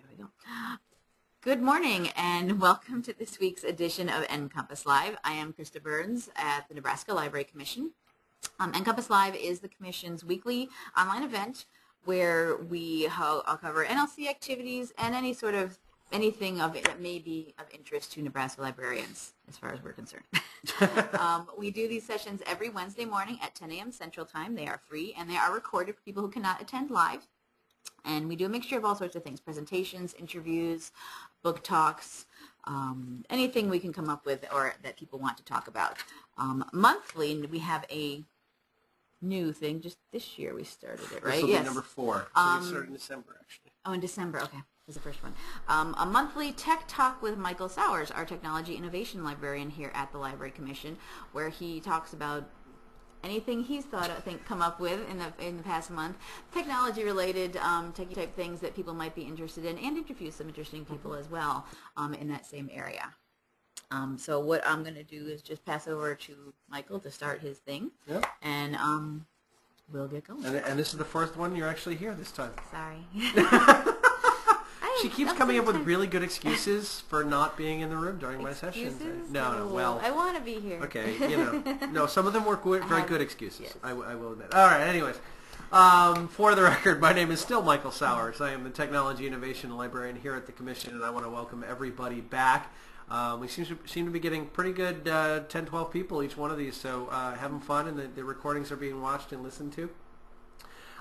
There we go. Good morning and welcome to this week's edition of NCompass Live. I am Christa Burns at the Nebraska Library Commission. Um, NCompass Live is the Commission's weekly online event where we ho- I'll cover NLC activities and any sort of anything of that may be of interest to Nebraska librarians, as far as we're concerned. um, we do these sessions every Wednesday morning at 10 a.m. Central Time. They are free and they are recorded for people who cannot attend live. And we do a mixture of all sorts of things, presentations, interviews, book talks, um, anything we can come up with or that people want to talk about. Um, monthly, we have a new thing. Just this year we started it, right? This will yes. be number four. So Um, we started in December, actually. Oh, in December. Okay, was the first one. Um, a monthly tech talk with Michael Sauers, our technology innovation librarian here at the Library Commission, where he talks about anything he's thought I think come up with in the in the past month, technology related um, techie type things that people might be interested in, and interview some interesting people as well um, in that same area. Um, so what I'm going to do is just pass over to Michael to start his thing, Yep. and um, we'll get going. And, and this is the fourth one. You're actually here this time. Sorry. She keeps coming up with really good excuses for not being in the room during my sessions. Excuses? No, no, well, I want to be here. okay, you know, no, some of them were good, very good excuses. yes. I, I will admit. All right, anyways. Um, for the record, my name is still Michael Sauers. I am the Technology Innovation Librarian here at the Commission, and I want to welcome everybody back. Um, we seem to, seem to be getting pretty good uh, 10, 12 people each one of these, so uh, having fun, and the, the recordings are being watched and listened to.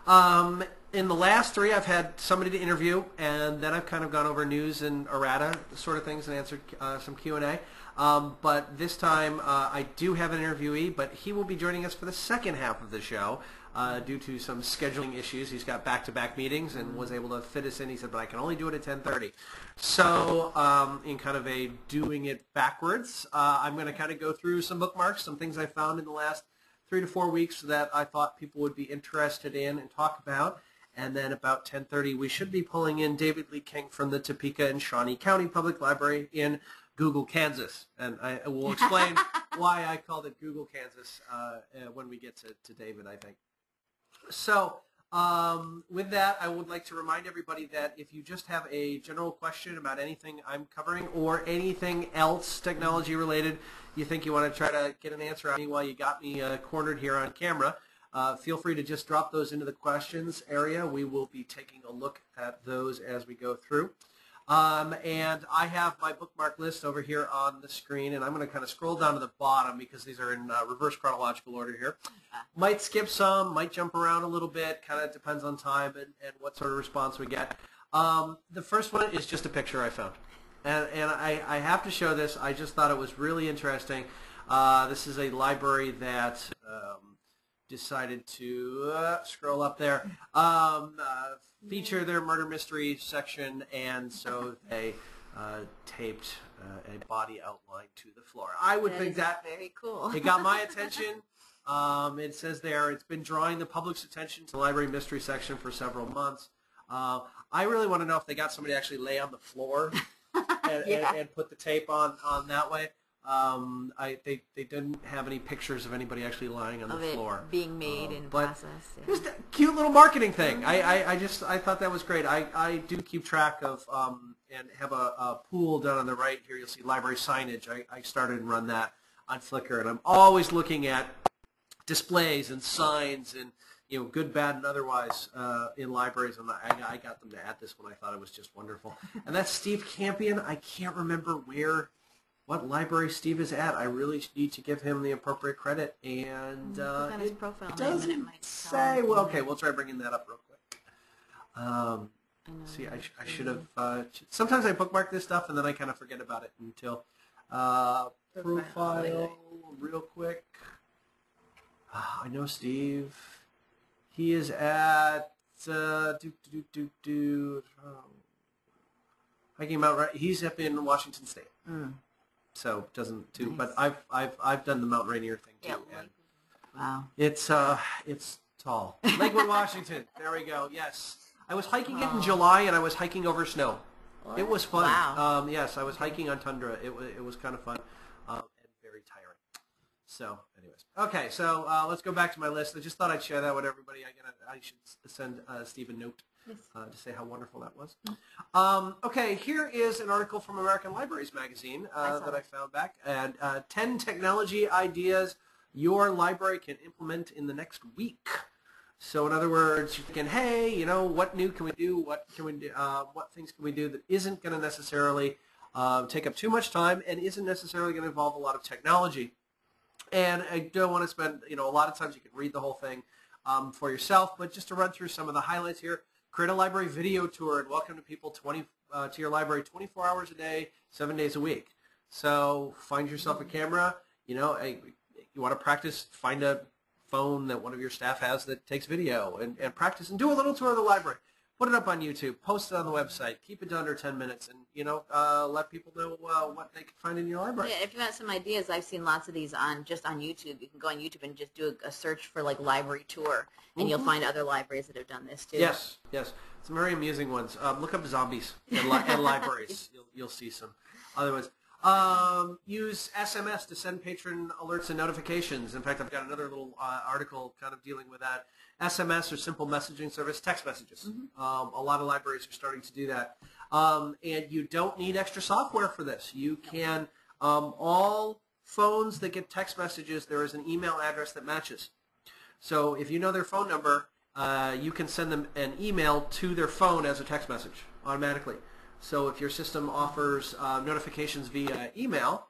Um, in the last three, I've had somebody to interview, and then I've kind of gone over news and errata sort of things and answered uh, some Q and A. Um, but this time, uh, I do have an interviewee, but he will be joining us for the second half of the show uh, due to some scheduling issues. He's got back-to-back meetings and was able to fit us in. He said, "But I can only do it at 10:30." So, um, in kind of a doing it backwards, uh, I'm going to kind of go through some bookmarks, some things I found in the last three to four weeks that I thought people would be interested in and talk about. And then about 10:30, we should be pulling in David Lee King from the Topeka and Shawnee County Public Library in Google, Kansas, and I will explain why I called it Google, Kansas uh, uh, when we get to, to David. I think. So um, with that, I would like to remind everybody that if you just have a general question about anything I'm covering or anything else technology related, you think you want to try to get an answer out me while you got me uh, cornered here on camera, uh, feel free to just drop those into the questions area. We will be taking a look at those as we go through. Um, and I have my bookmark list over here on the screen, and I'm going to kind of scroll down to the bottom because these are in uh, reverse chronological order here. Might skip some, might jump around a little bit, kind of depends on time and, and what sort of response we get. Um, the first one is just a picture I found. And, and I, I have to show this. I just thought it was really interesting. Uh, this is a library that um, decided to uh, scroll up there, um, uh, feature their murder mystery section, and so they uh, taped uh, a body outline to the floor. I would think that very cool. it got my attention. Um, it says there it's been drawing the public's attention to the library mystery section for several months. Uh, I really want to know if they got somebody to actually lay on the floor and, Yeah. and, and put the tape on, on that way. Um, I, they, they didn't have any pictures of anybody actually lying on of the it floor. being made Uh, in but process. yeah. Just a cute little marketing thing. I, I, I just I thought that was great. I, I do keep track of um, and have a, a pool down on the right here. You'll see library signage. I, I started and run that on Flickr, and I'm always looking at displays and signs and you know good, bad, and otherwise uh, in libraries. And I, I got them to add this one. I thought it was just wonderful. And that's Steve Campion. I can't remember where. What library Steve is at? I really need to give him the appropriate credit, and uh, his profile name doesn't and it might say. Well, okay, we'll try bringing that up real quick. Um, I see, I, sh- I should have. Uh, sometimes I bookmark this stuff and then I kind of forget about it until uh, Profile. real quick. Ah, I know Steve. He is at uh, do do do do do. Oh. Hiking Mount right. He's up in Washington State, Mm. So it doesn't too. But I've I've I've done the Mount Rainier thing too. Yeah, and Wow. it's uh, it's tall. Lakewood, Washington. There we go. Yes, I was hiking it in. July, and I was hiking over snow. It was fun. Wow. Um, yes, I was hiking on tundra. It was it was kind of fun, um, and very tiring. So, anyways, okay. So uh, let's go back to my list. I just thought I'd share that with everybody. I gotta, I should s- send uh, Steve a note. Uh, to say how wonderful that was. Um, okay, here is an article from American Libraries Magazine uh, saw that I found back. And uh, 10 technology ideas your library can implement in the next week. So in other words, you're thinking, hey, you know, what new can we do? What can we do? Uh, what things can we do that isn't going to necessarily uh, take up too much time and isn't necessarily going to involve a lot of technology? And I don't want to spend, you know, a lot of times you can read the whole thing um, for yourself, but just to run through some of the highlights here, create a library video tour and welcome to people 20 uh, to your library 24 hours a day, seven days a week. So find yourself a camera. You know, a, you want to practice, find a phone that one of your staff has that takes video and, and practice and do a little tour of the library. Put it up on YouTube, post it on the website, keep it to under 10 minutes, and, you know, uh, let people know uh, what they can find in your library. Yeah, if you want some ideas, I've seen lots of these on just on YouTube. You can go on YouTube and just do a, a search for like library tour, and you'll Mhm. find other libraries that have done this too. Yes, yes. Some very amusing ones. Um, look up zombies and, li- and libraries. You'll, you'll see some other ones. Um, use SMS to send patron alerts and notifications. In fact, I've got another little uh, article kind of dealing with that. SMS or simple messaging service, text messages. Um, a lot of libraries are starting to do that. Um, and you don't need extra software for this. You can, um, all phones that get text messages, there is an email address that matches. So if you know their phone number, uh, you can send them an email to their phone as a text message automatically. So if your system offers uh, notifications via email,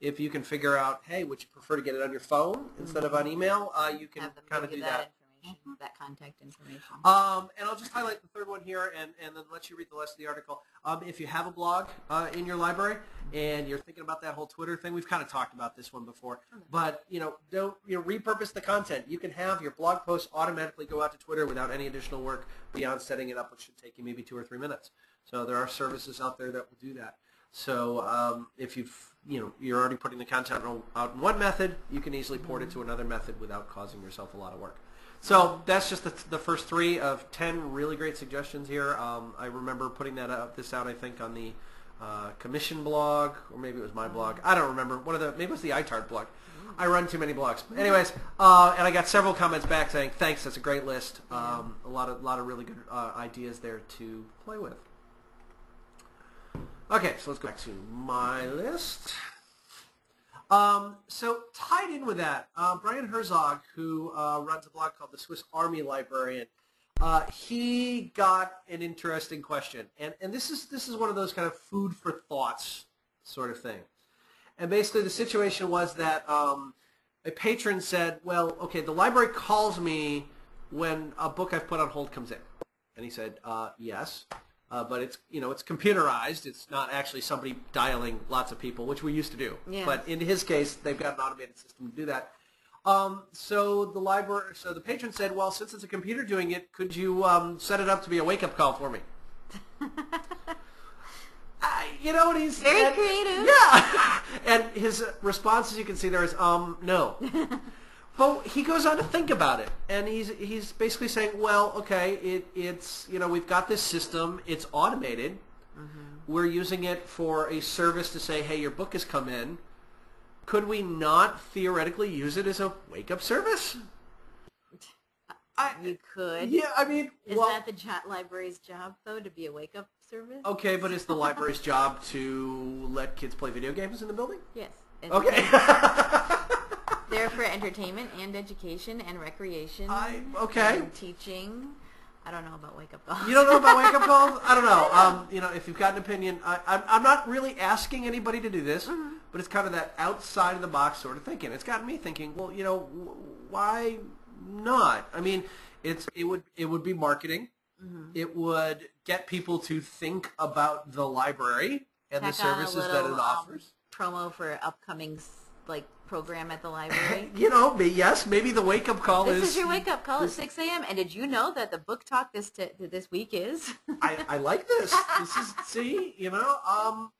if you can figure out, hey, would you prefer to get it on your phone instead of on email, uh, you can kind of do that. Information, that contact information. Um, and I'll just highlight the third one here and, and then let you read the rest of the article. Um, if you have a blog uh, in your library and you're thinking about that whole Twitter thing, we've kind of talked about this one before, but you know, don't you know, repurpose the content. You can have your blog posts automatically go out to Twitter without any additional work beyond setting it up, which should take you maybe two or three minutes. So there are services out there that will do that. So um, if you've you know you're already putting the content out in one method, you can easily port it to another method without causing yourself a lot of work. So that's just the, the first three of ten really great suggestions here. Um, I remember putting that out, this out, I think, on the uh, commission blog, or maybe it was my blog. I don't remember. One of the maybe it was the ITARD blog. I run too many blogs. Anyways, uh, and I got several comments back saying thanks. That's a great list. Um, a lot of lot of really good uh, ideas there to play with. Okay, so let's go back to my list. Um, so tied in with that, uh, Brian Herzog, who uh, runs a blog called the Swiss Army Librarian, uh, he got an interesting question, and and this is this is one of those kind of food for thoughts sort of thing. And basically, the situation was that um, a patron said, "Well, okay, the library calls me when a book I've put on hold comes in," and he said, uh, "Yes." Uh, but it's you know it's computerized. It's not actually somebody dialing lots of people, which we used to do. Yes. But in his case, they've got an automated system to do that. Um, so the library, so the patron said, "Well, since it's a computer doing it, could you um, set it up to be a wake-up call for me?" I, you know what he's Very and- creative. Yeah, and his response, as you can see, there is um no. But he goes on to think about it, and he's he's basically saying, well, okay, it, it's you know we've got this system, it's automated. Mm-hmm. We're using it for a service to say, hey, your book has come in. Could we not theoretically use it as a wake up service? I, You could. yeah, I mean, Is well, that the jo- library's job though to be a wake up service? okay, but it's the library's job to let kids play video games in the building. Yes. Okay. There for entertainment and education and recreation. I- okay. And teaching. I don't know about wake up calls. You don't know about wake up calls? I don't know. Um, you know, if you've got an opinion, I, I'm, I'm not really asking anybody to do this, but it's kind of that outside of the box sort of thinking. It's gotten me thinking. Well, you know, why not? I mean, it's it would it would be marketing. It would get people to think about the library and the on a services that little, it um, offers. promo for upcoming like program at the library. You know, yes, maybe the wake up call this is. is your wake up call at 6 a.m. And did you know that the book talk this t- this week is? I, I like this. This is see, you know, um,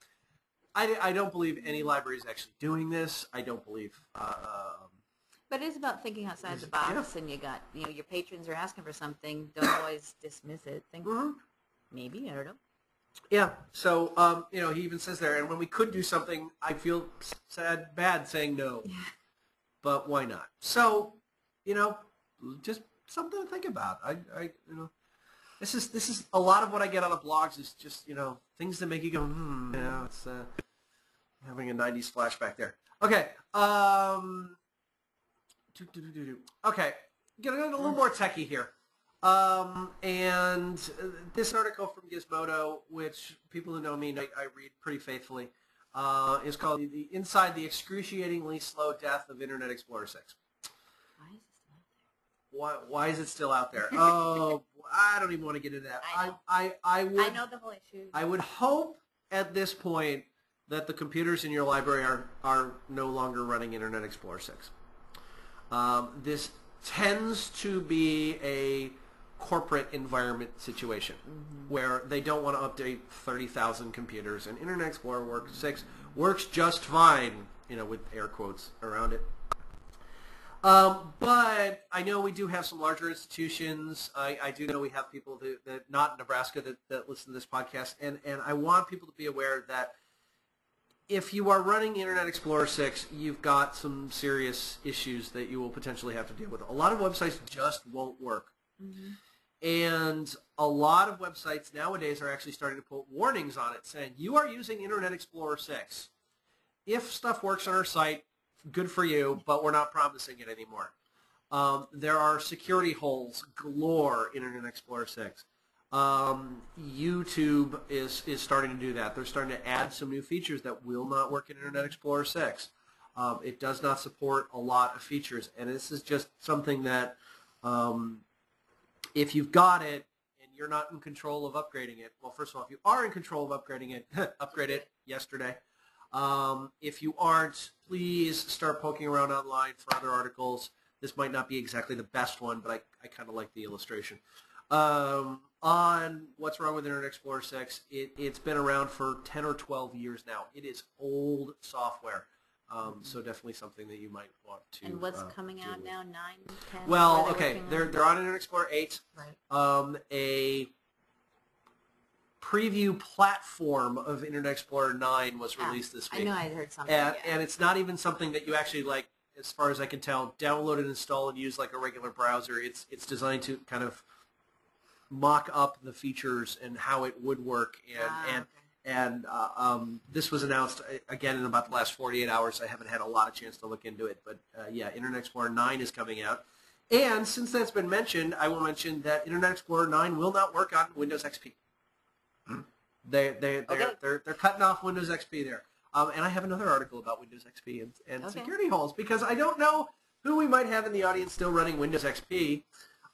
I, I don't believe any library is actually doing this. I don't believe. Uh, um, But it is about thinking outside the Yeah. box, and you got you know your patrons are asking for something. Don't always dismiss it. Think mhm. maybe I don't know. Yeah. So um, you know, he even says there, and when we could do something, I feel sad, bad saying no. But why not? So, you know, just something to think about. I, I you know. This is this is a lot of what I get out of blogs is just you know things that make you go hmm. You know, it's uh, having a '90s flashback there. Okay. Um. Okay. Getting a little more techie here. Um, and uh, this article from Gizmodo, which people who know me, I, I read pretty faithfully, uh, is called the "Inside the Excruciatingly Slow Death of Internet Explorer 6." Why is it still out there? Why, why is it still out there? Oh, I don't even want to get into that. I I. I, I would, I know the whole issue. I would hope at this point that the computers in your library are, are no longer running Internet Explorer 6. Um, this tends to be a corporate environment situation where they don't want to update 30,000 computers and Internet Explorer works 6 works just fine, you know, with air quotes around it. Um, but I know we do have some larger institutions. I, I do know we have people that, that not in Nebraska that, that listen to this podcast, and, and I want people to be aware that if you are running Internet Explorer 6, you've got some serious issues that you will potentially have to deal with. A lot of websites just won't work. Mhm. And a lot of websites nowadays are actually starting to put warnings on it saying, you are using Internet Explorer 6. If stuff works on our site, good for you, but we're not promising it anymore. Um, there are security holes galore in Internet Explorer 6. Um, YouTube is, is starting to do that. They're starting to add some new features that will not work in Internet Explorer 6. Um, it does not support a lot of features, and this is just something that um, if you've got it and you're not in control of upgrading it, well, first of all, if you are in control of upgrading it, upgrade it yesterday. Um, if you aren't, please start poking around online for other articles. This might not be exactly the best one, but I, I kind of like the illustration. Um, on what's wrong with Internet Explorer 6, it, it's been around for 10 or 12 years now. It is old software, um, so definitely something that you might want to And what's uh, coming out with. now? Nine, ten? Well, What are they okay, they're on? they're on Internet Explorer 8. right. Um, a preview platform of Internet Explorer 9 was Ah, released this week. I know I heard something. and, yeah. and it's not even something that you actually like, as far as I can tell, download and install and use like a regular browser. It's it's designed to kind of mock up the features and how it would work, and Ah, and okay. And uh, um, this was announced uh, again in about the last 48 hours. I haven't had a lot of chance to look into it, but uh, yeah, Internet Explorer 9 is coming out. And since that's been mentioned, I will mention that Internet Explorer 9 will not work on Windows XP. They, they, they're, Okay. they're, they're cutting off Windows XP there. Um, and I have another article about Windows XP and, and Okay. security holes because I don't know who we might have in the audience still running Windows XP.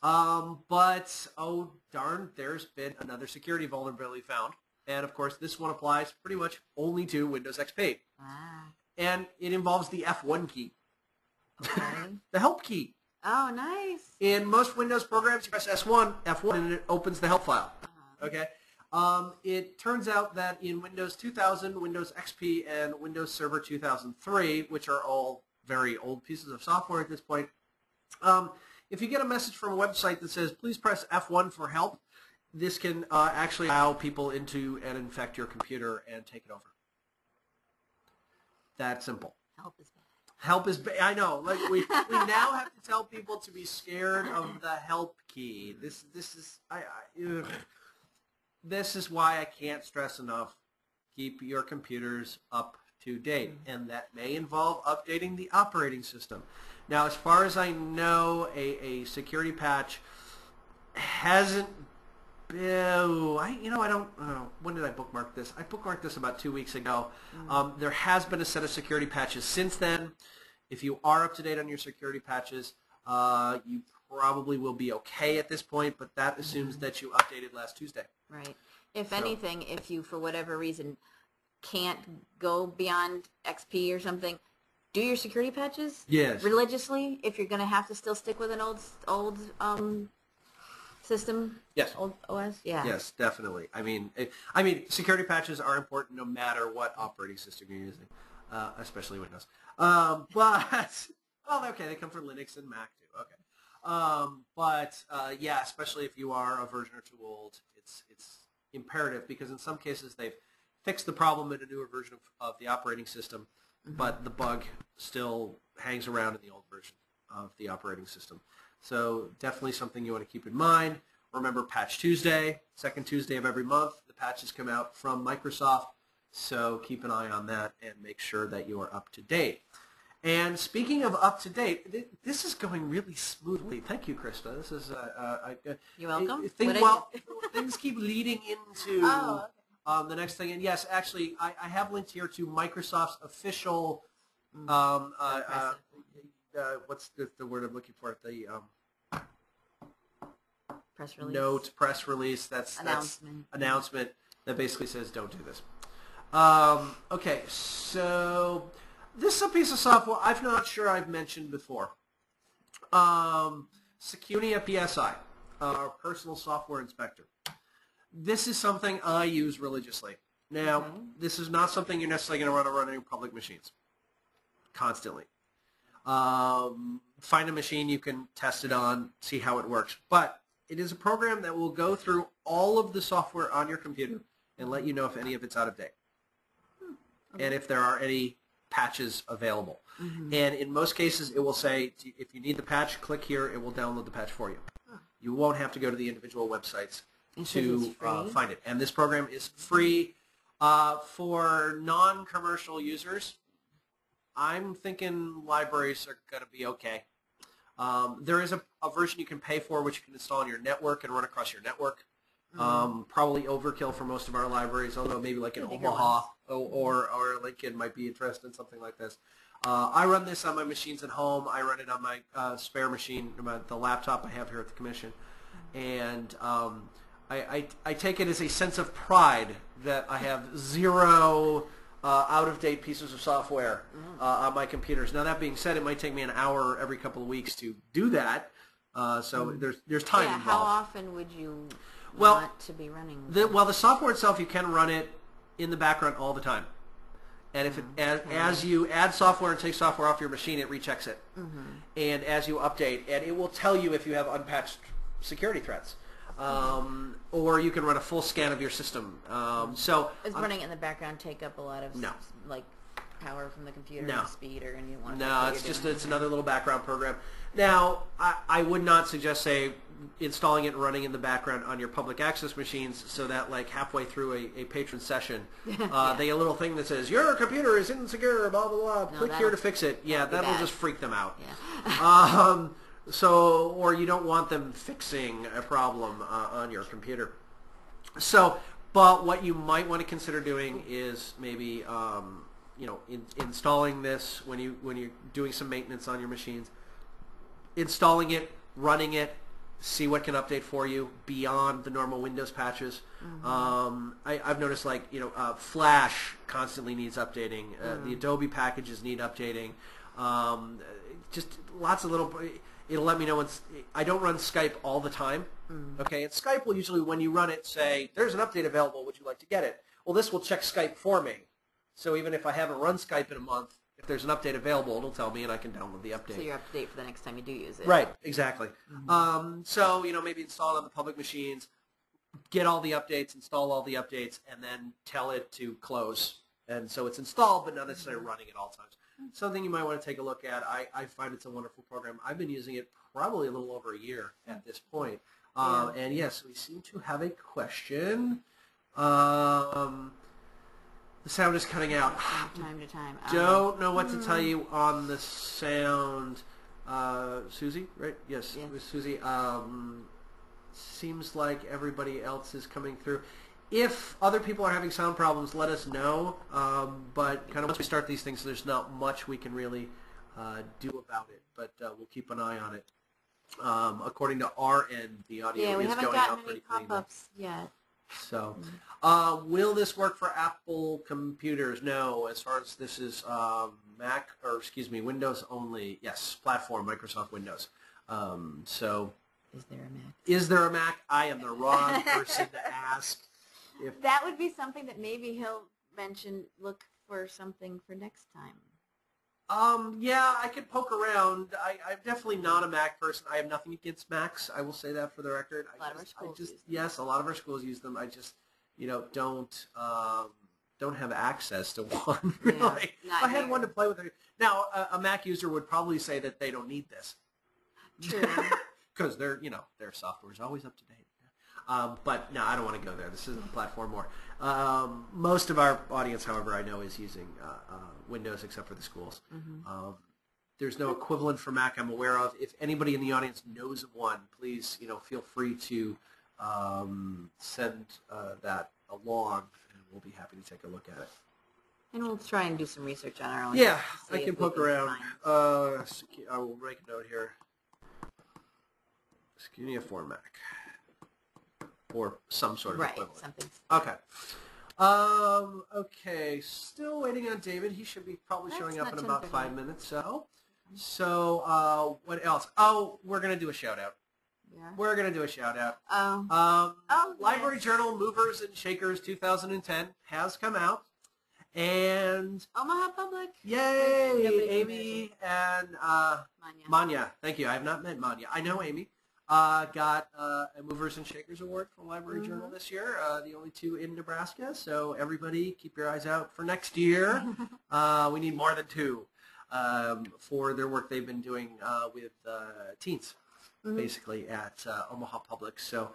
Um, but, oh darn, there's been another security vulnerability found. And of course, this one applies pretty much only to Windows XP. Ah, And it involves the F1 key, okay. the help key. oh, nice. In most Windows programs, you press S1, F1, and it opens the help file. Uh-huh. Okay. Um, it turns out that in Windows 2000, Windows XP, and Windows Server 2003, which are all very old pieces of software at this point, um, if you get a message from a website that says, please press F1 for help, this can uh, actually allow people into and infect your computer and take it over. That simple. Help is bad. Help is, bad. I know, like we, we now have to tell people to be scared of the help key. This, this is, I, I this is why I can't stress enough. Keep your computers up to date, and that may involve updating the operating system. Now, as far as I know, a, a security patch hasn't been, I, you know, I don't, when did I bookmark this? I bookmarked this about two weeks ago. Um, there has been a set of security patches since then. If you are up to date on your security patches, uh, you probably will be okay at this point, but that assumes that you updated last Tuesday. Right. If So- anything, if you, for whatever reason, can't go beyond XP or something, do your security patches Yes. religiously. If you're going to have to still stick with an old old um, system, Yes. old OS, yeah. Yes, definitely. I mean, it, I mean, security patches are important no matter what operating system you're using, uh, especially Windows. Um, but well, okay, they come for Linux and Mac too. Okay, um, but uh, yeah, especially if you are a version or two old, it's it's imperative because in some cases they've fixed the problem in a newer version of, of the operating system, but the bug still hangs around in the old version of the operating system. So definitely something you want to keep in mind. Remember Patch Tuesday, second Tuesday of every month, the patches come out from Microsoft. So keep an eye on that and make sure that you are up to date. And speaking of up to date, th- this is going really smoothly. Thank you, Christa. This is uh, uh, uh, You're welcome. Things, well, things keep leading into Oh, okay. um, the next thing. And yes, actually, I, I have linked here to Microsoft's official. Um, uh, uh, what's the, the word I'm looking for? The um, Press release. note press release. That's that's Announcement. announcement that basically says don't do this. Um, okay, so this is a piece of software I'm not sure I've mentioned before. Um, Secunia PSI, our personal software inspector. This is something I use religiously. Now, Okay. this is not something you're necessarily going to run around on your public machines constantly. Um, find a machine you can test it on, see how it works. But it is a program that will go through all of the software on your computer and let you know if any of it's out of date and if there are any patches available. Mhm. And in most cases, it will say if you need the patch, click here. It will download the patch for you. You won't have to go to the individual websites It to uh, find it. And this program is free uh, for non-commercial users. I'm thinking libraries are going to be okay. Um, there is a, a version you can pay for which you can install on your network and run across your network. Mm-hmm. Um, probably overkill for most of our libraries, although maybe like in Omaha or, or, or Lincoln might be interested in something like this. Uh, I run this on my machines at home. I run it on my uh, spare machine, my- the laptop I have here at the commission. And um, I, I, I take it as a sense of pride that I have zero uh, out-of-date pieces of software Mm. uh, on my computers. Now, that being said, it might take me an hour every couple of weeks to do that. Uh, so there's, there's time Mm. yeah, involved. how often would you Well, want to be running? The, well, the software itself, you can run it in the background all the time. And if it, as, as you add software and take software off your machine, it rechecks it. And as you update, and it will tell you if you have unpatched security threats. Um, or you can run a full scan of your system. Um, so Is running it in the background take up a lot of No. like power from the computer No. and speed, or and you want to No, it's just it's another little background program. Now, I, I would not suggest say installing it and running in the background on your public access machines so that like halfway through a, a patron session, uh, they a little thing that says your computer is insecure, blah blah blah. No, Click here to fix it. Yeah, that'll that'll bad. just freak them out. yeah. um, so, or you don't want them fixing a problem uh, on your computer. So, but what you might want to consider doing is maybe, um, you know, in, installing this when you when you're doing some maintenance on your machines, installing it, running it, see what can update for you beyond the normal Windows patches. Um, I, I've noticed like you know, uh, Flash constantly needs updating. Uh, The Adobe packages need updating. Um, just lots of little. It'll let me know when I don't run Skype all the time. Mm. Okay, and Skype will usually, when you run it, say, "There's an update available. Would you like to get it?" Well, this will check Skype for me. So even if I haven't run Skype in a month, if there's an update available, it'll tell me, and I can download the update. So you're up to date for the next time you do use it. Right, exactly. Mm-hmm. Um, so, you know, maybe install it on the public machines, get all the updates, install all the updates, and then tell it to close. And so it's installed, but not necessarily mm-hmm. running at all times. Something you might want to take a look at. I, I find it's a wonderful program. I've been using it probably a little over a year at this point. Um, and yes, we seem to have a question. Um, the sound is cutting out. From time to time. Um, Don't know what to tell you on the sound. Uh, Susie, right? Yes, was Susie. Um, seems like everybody else is coming through. If other people are having sound problems, let us know. Um, but kind of once we start these things, there's not much we can really uh, do about it. But uh, we'll keep an eye on it. Um, according to our end, the audio Yeah, we is haven't going gotten any pop-ups yet. So, uh, will this work for Apple computers? No, as far as this is um, Mac, or excuse me, Windows only. Yes, platform, Microsoft Windows. Um, so, Is there a Mac? is there a Mac? I am the wrong person to ask. If That would be something that maybe he'll mention. Look for something for next time. Um, yeah, I could poke around. I, I'm definitely not a Mac person. I have nothing against Macs. I will say that for the record. I A lot of our just, I schools just, use them. yes, a lot of our schools use them. I just, you know, don't um, don't have access to one. Really, if not I had here. one to play with. Now, a, a Mac user would probably say that they don't need this True. because their, you know, their software is always up to date. Um, but no, I don't want to go there. This isn't the platform more. Um, most of our audience, however, I know is using uh, uh, Windows except for the schools. Um, there's no equivalent for Mac I'm aware of. If anybody in the audience knows of one, please, you know, feel free to um, send uh, that along, and we'll be happy to take a look at it. And we'll try and do some research on our own. Yeah, I can poke around. Uh, I will make a note here. Secunia for Mac. Or some sort of Right, equivalent. something. Okay. Um, okay, still waiting on David. He should be probably That's showing up in about 10:30. five minutes. So, so uh, what else? Oh, we're gonna do a shout out. Yeah. We're gonna do a shout out. Oh, Um, Oh, Library yes. Journal Movers and Shakers 2010 has come out, and Omaha Public. yay, Nobody Amy and uh, Manya. Manya. Thank you. I have not met Manya. I know Amy. Uh, got uh, a Movers and Shakers Award from Library Mhm. Journal this year, uh, the only two in Nebraska. So everybody keep your eyes out for next year. uh, we need more than two um, for their work they've been doing uh, with uh, teens, Mhm. basically, at uh, Omaha Public. So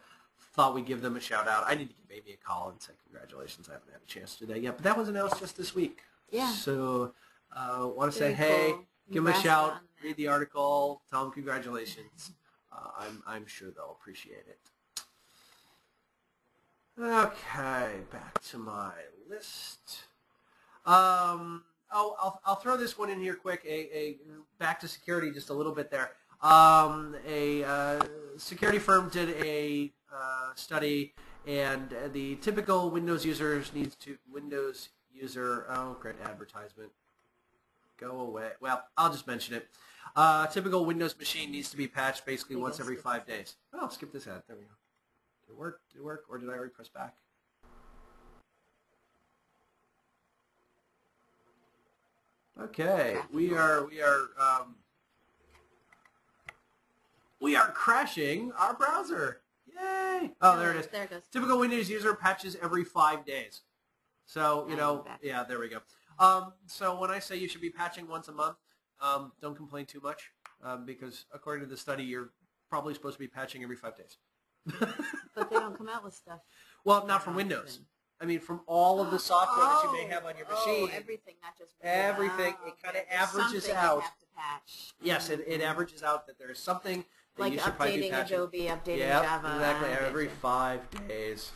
thought we'd give them a shout out. I need to give Amy a call and say congratulations. I haven't had a chance to do that yet, but that was announced just this week. Yeah. So uh, want to say, hey, cool. give them a shout, read the article, tell them congratulations. Uh, I'm, I'm sure they'll appreciate it. Okay, back to my list. Um, oh, I'll, I'll throw this one in here quick. A, a back to security just a little bit there. Um, a uh, security firm did a uh, study, and the typical Windows users needs to Windows user. Oh, great advertisement. Go away. Well, I'll just mention it. Uh, typical Windows machine needs to be patched basically once every five days. Oh, I'll skip this ad. There we go. Did it work? Did it work? Or did I already press back? Okay, we are we are um, we are crashing our browser. Yay! Oh, there it is. There it goes. Typical Windows user patches every five days. So, you know, yeah, there we go. Um, so when I say you should be patching once a month, um, don't complain too much um, because according to the study, you're probably supposed to be patching every five days. But they don't come out with stuff. well, not from Windows. I mean, from all of the software that you may Oh, have on your machine. oh, machine. everything, not just Windows. Everything, Oh, it kinda averages out. You have to patch. Yes, it, it Mhm. averages out that there is something that Like you should probably be updating patching. Adobe, updating Yep, Java. exactly. Every five days.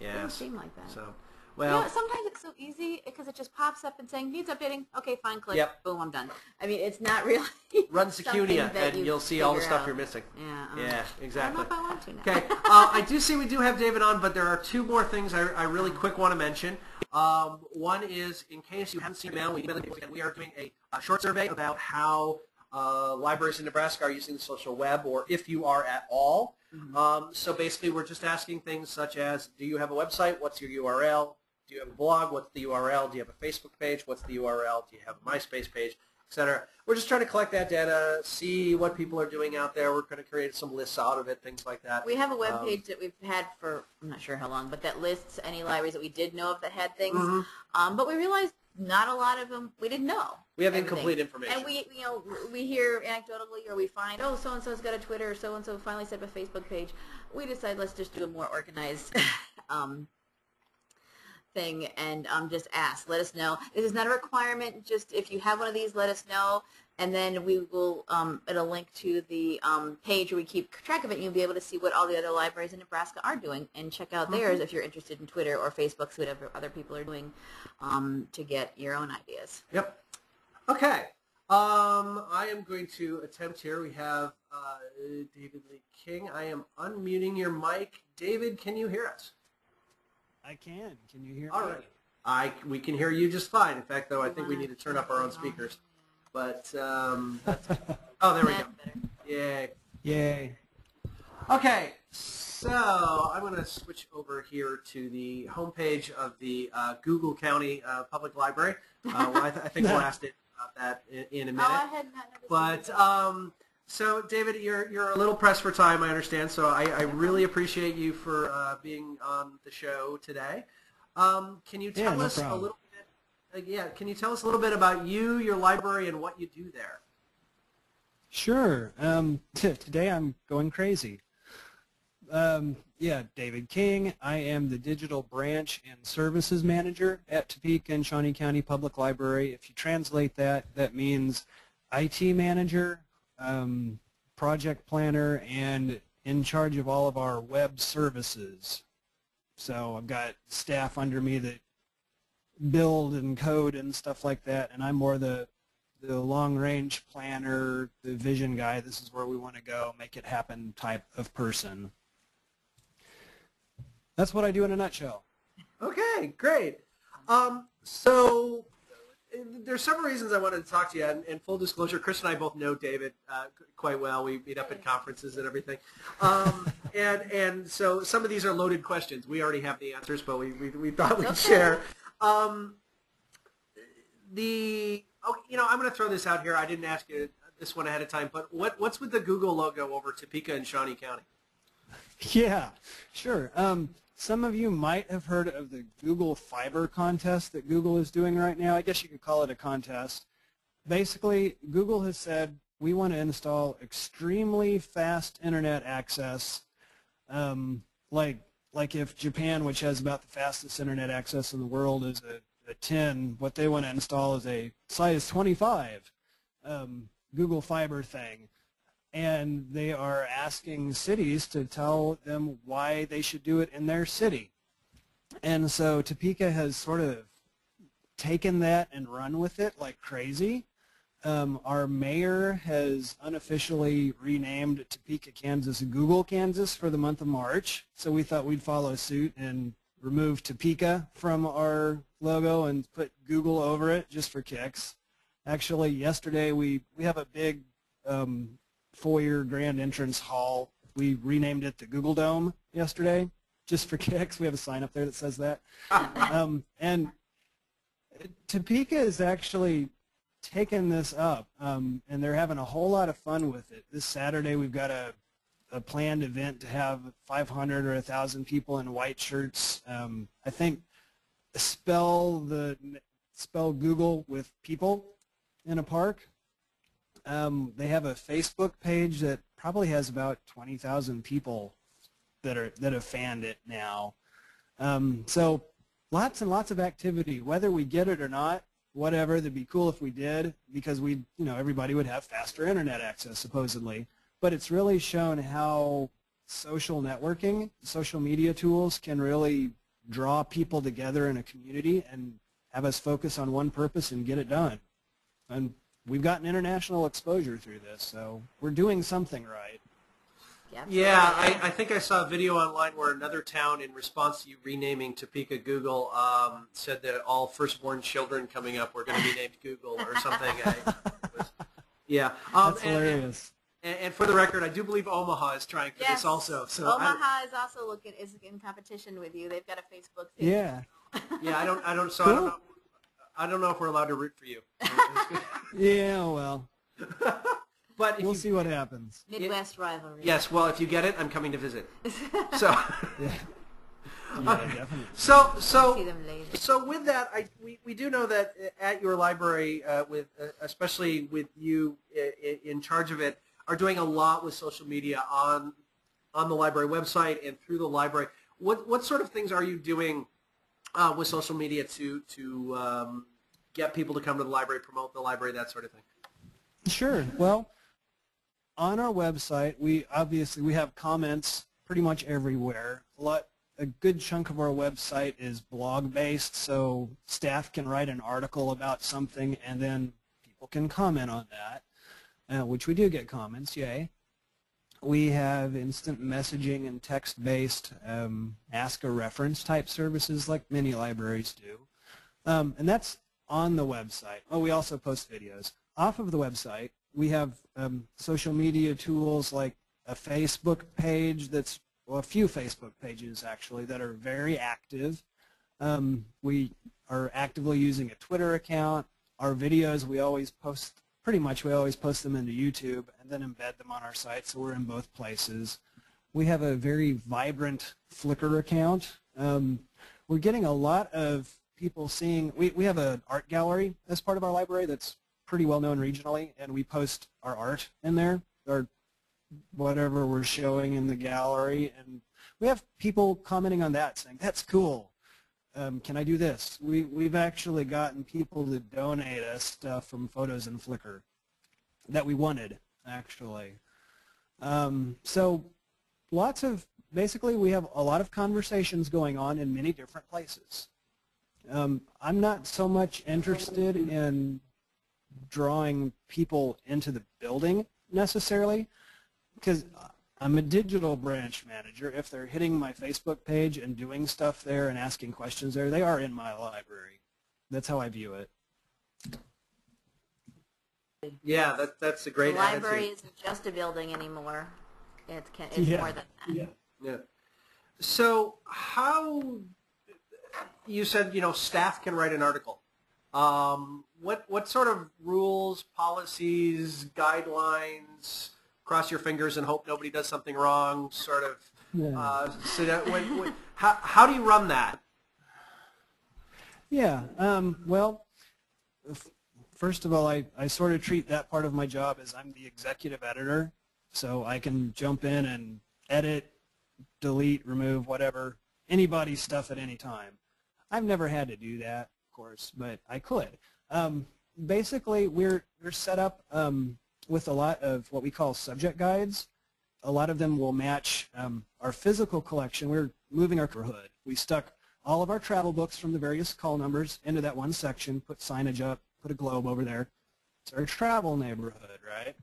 Doesn't seem like that. So, you well, know, sometimes it's so easy because it just pops up and saying needs updating. Okay, fine, click. Yep. Boom, I'm done. I mean, it's not really. run Secunia and you you'll see all the stuff out. you're missing. Yeah. uh, Yeah, I don't know exactly. I want to now. Okay, uh, I do see we do have David on, but there are two more things I, I really quick want to mention. Um, one is, in case you haven't seen the mail, we, we are doing a, a short survey about how uh, libraries in Nebraska are using the social web, or if you are at all. Mhm. Um, so basically, we're just asking things such as, do you have a website? What's your URL? Do you have a blog? What's the URL? Do you have a Facebook page? What's the URL? Do you have a MySpace page? Etc. We're just trying to collect that data, see what people are doing out there. We're going to create some lists out of it, things like that. We have a web Um, page that we've had for I'm not sure how long, but that lists any libraries that we did know of that had things. Mhm. Um, but we realized not a lot of them we didn't know. We have everything. incomplete information. And we, you know, we hear anecdotally or we find, oh, so and so's got a Twitter, so and so finally set up a Facebook page. We decide let's just do a more organized um, thing and um, just ask. Let us know. This is not a requirement. Just if you have one of these, let us know, and then we will. Um, it'll link to the um, page where we keep track of it. and You'll be able to see what all the other libraries in Nebraska are doing and check out theirs if you're interested in Twitter or Facebook, so whatever other people are doing um, to get your own ideas. Yep. Okay. Um, I am going to attempt here. We have uh, David Lee King. I am unmuting your mic. David, can you hear us? I can. Can you hear All me? right. I we can hear you just fine. In fact, though, I think we need to turn up our own speakers. But um, oh, there we go. That's better. Yay. Yay. Okay, so I'm going to switch over here to the homepage of the uh, Google County uh, Public Library. Uh, well, I, th- I think we'll ask it about that in, in a minute. Oh, I had not noticed. But um, so, David, you're you're a little pressed for time, I understand. So I, I really appreciate you for uh, being on the show today. Um, can you Yeah, tell no us a little bit? Uh, yeah, can you tell us a little bit about you, your library, and what you do there? Sure. Um, today I'm going crazy. Um, yeah, David King. I am the Digital Branch and Services Manager at Topeka and Shawnee County Public Library. If you translate that, that means IT Manager, um, Project Planner, and in charge of all of our web services. So I've got staff under me that build and code and stuff like that, and I'm more the the long range planner, the vision guy. This is where we want to go, make it happen type of person. That's what I do in a nutshell. Okay, great. Um, so there's several reasons I wanted to talk to you. And, and full disclosure, Chris and I both know David uh, quite well. We meet up at conferences and everything. Um, and and so some of these are loaded questions. We already have the answers, but we we, we thought we'd Okay. share. Um, the okay, you know, I'm going to throw this out here. I didn't ask you this one ahead of time, but what what's with the Google logo over Topeka and Shawnee County? Yeah, sure. Um, some of you might have heard of the Google Fiber contest that Google is doing right now. I guess you could call it a contest. Basically, Google has said we want to install extremely fast internet access, um, like like if Japan, which has about the fastest internet access in the world, is a, a 10, what they want to install is a size 25 um, Google Fiber thing and they are asking cities to tell them why they should do it in their city. And so Topeka has sort of taken that and run with it like crazy. Um, our mayor has unofficially renamed Topeka, Kansas, Google, Kansas for the month of March. So we thought we'd follow suit and remove Topeka from our logo and put Google over it just for kicks. Actually, yesterday we, we have a big um, foyer grand entrance hall. We renamed it the Google Dome yesterday, just for kicks. We have a sign up there that says that. Um, and Topeka is actually taken this up, um, and they're having a whole lot of fun with it. This Saturday, we've got a, a planned event to have 500 or 1,000 people in white shirts. Um, I think spell the spell Google with people in a park. Um, they have a Facebook page that probably has about 20,000 people that are that have fanned it now. Um, so lots and lots of activity, whether we get it or not, whatever. That'd be cool if we did because we, you know, everybody would have faster internet access supposedly. But it's really shown how social networking, social media tools can really draw people together in a community and have us focus on one purpose and get it done. And we've gotten international exposure through this, so we're doing something right. Yep. Yeah, I, I think I saw a video online where another town, in response to you renaming Topeka Google, um, said that all firstborn children coming up were going to be named Google or something. I, was- yeah, um, That's hilarious. And, and for the record, I do believe Omaha is trying for Yes. this also. So I, Omaha is also looking is in competition with you. They've got a Facebook page. Yeah. yeah, I don't, I don't, so I don't know. I don't know if we're allowed to root for you. Yeah, well, but we'll you, see what happens. Midwest rivalry. yes, well, if you get it, I'm coming to visit. So, Yeah. Yeah, definitely. so, so, See them later. So with that, I we, we do know that at your library, uh, with uh, especially with you in, in charge of it, are doing a lot with social media on on the library website and through the library. What what sort of things are you doing uh, with social media to to um, get people to come to the library, promote the library, that sort of thing? Sure. Well, on our website, we obviously we have comments pretty much everywhere. A lot, a good chunk of our website is blog based, so staff can write an article about something, and then people can comment on that, uh, which we do get comments. Yay. We have instant messaging and text-based um, ask a reference type services like many libraries do. Um, and that's on the website. Oh, we also post videos. Off of the website, we have um, social media tools like a Facebook page that's, well, a few Facebook pages actually that are very active. Um, we are actively using a Twitter account. Our videos, we always post, pretty much we always post them into YouTube and then embed them on our site, so we're in both places. We have a very vibrant Flickr account. Um, we're getting a lot of people seeing, we, we have an art gallery as part of our library that's pretty well known regionally, and we post our art in there, our whatever we're showing in the gallery, and we have people commenting on that saying, that's cool. Um, can I do this? We, we've actually gotten people to donate us stuff from photos in Flickr that we wanted, actually. Um, so lots of, basically we have a lot of conversations going on in many different places. Um, I'm not so much interested in drawing people into the building necessarily because I'm a digital branch manager. If they're hitting my Facebook page and doing stuff there and asking questions there, they are in my library. That's how I view it. Yeah, that, that's a great the library attitude. isn't just a building anymore. It can, it's Yeah. more than that. Yeah. Yeah. So how you said you know staff can write an article. Um, what what sort of rules, policies, guidelines? Cross your fingers and hope nobody does something wrong. Sort of. Yeah. Uh, so that when, when, how how do you run that? Yeah. Um, well, first of all, I, I sort of treat that part of my job as I'm the executive editor, so I can jump in and edit, delete, remove, whatever, anybody's stuff at any time. I've never had to do that, of course, but I could. Um, basically, we're, we're set up um, with a lot of what we call subject guides. A lot of them will match um, our physical collection. We're moving our hood. We stuck all of our travel books from the various call numbers into that one section, put signage up, put a globe over there. It's our travel neighborhood, right?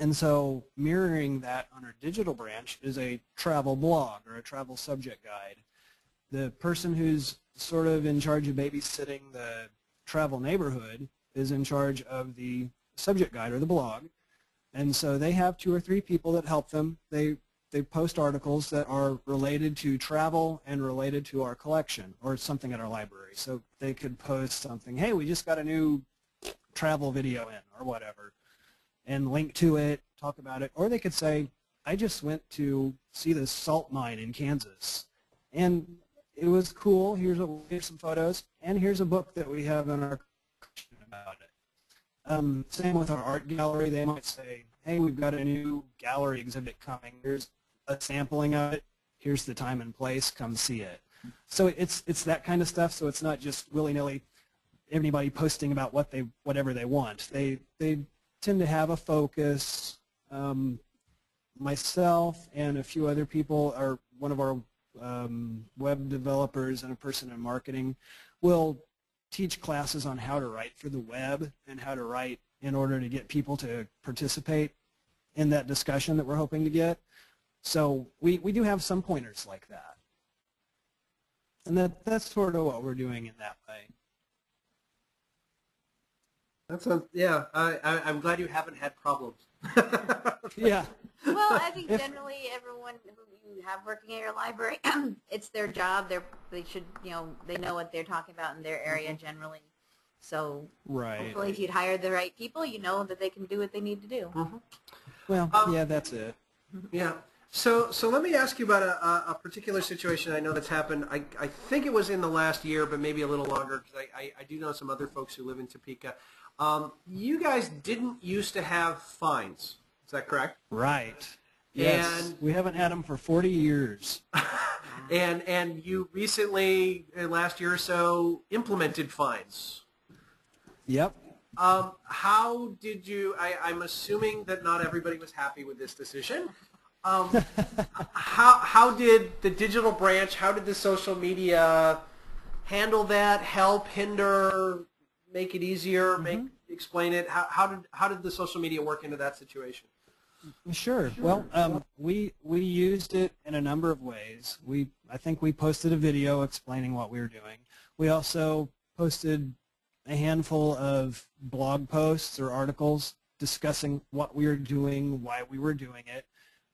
And so mirroring that on our digital branch is a travel blog or a travel subject guide. The person who's sort of in charge of babysitting the travel neighborhood is in charge of the subject guide or the blog. And so they have two or three people that help them. They they post articles that are related to travel and related to our collection or something at our library. So they could post something, hey, we just got a new travel video in or whatever, and link to it, talk about it. Or they could say, I just went to see this salt mine in Kansas, and it was cool. Here's, a, here's some photos, and here's a book that we have in our collection about it. Um, same with our art gallery. They might say, hey, we've got a new gallery exhibit coming. Here's a sampling of it. Here's the time and place. Come see it. So it's it's that kind of stuff. So it's not just willy-nilly anybody posting about what they whatever they want. They they tend to have a focus. Um, myself and a few other people are one of our um, web developers and a person in marketing will teach classes on how to write for the web and how to write in order to get people to participate in that discussion that we're hoping to get. So we, we do have some pointers like that. And that, that's sort of what we're doing in that way. That sounds yeah. I, I I'm glad you haven't had problems. Yeah. Well, I think If- generally everyone who you have working at your library, it's their job. They're they should you know they know what they're talking about in their area generally. So Right. hopefully, if you'd hire the right people, you know that they can do what they need to do. Well, Um, yeah, that's it. Yeah. So, so let me ask you about a, a, a particular situation I know that's happened. I, I think it was in the last year, but maybe a little longer because I, I, I do know some other folks who live in Topeka. Um, you guys didn't used to have fines. Is that correct? Right. Yes. And- we haven't had them for 40 years. And and you recently, last year or so, implemented fines. Yep. Um, how did you? I, I'm assuming that not everybody was happy with this decision. Um, how how did the digital branch? How did the social media handle that? Help, hinder, make it easier, make explain it. How, how did how did the social media work into that situation? Sure. Well, um, we we used it in a number of ways. We I think we posted a video explaining what we were doing. We also posted a handful of blog posts or articles discussing what we were doing, why we were doing it,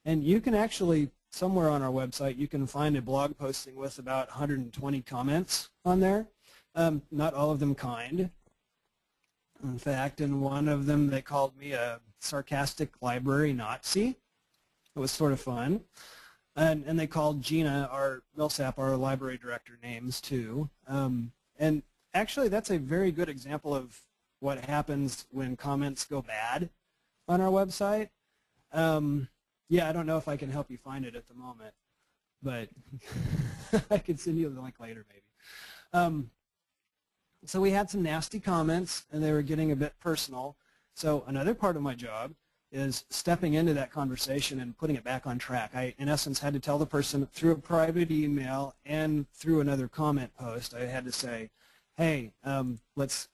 and you can actually somewhere on our website you can find a blog posting with about 120 comments on there. Um, not all of them kind. In fact, in one of them they called me a sarcastic library Nazi. It was sort of fun. And, and they called Gina, our Millsap, our library director, names too. Um, and actually, that's a very good example of what happens when comments go bad on our website. Um, Yeah, I don't know if I can help you find it at the moment, but I can send you the link later maybe. Um, so we had some nasty comments, and they were getting a bit personal. So another part of my job is stepping into that conversation and putting it back on track. I, in essence, had to tell the person through a private email and through another comment post, I had to say, hey, um, let's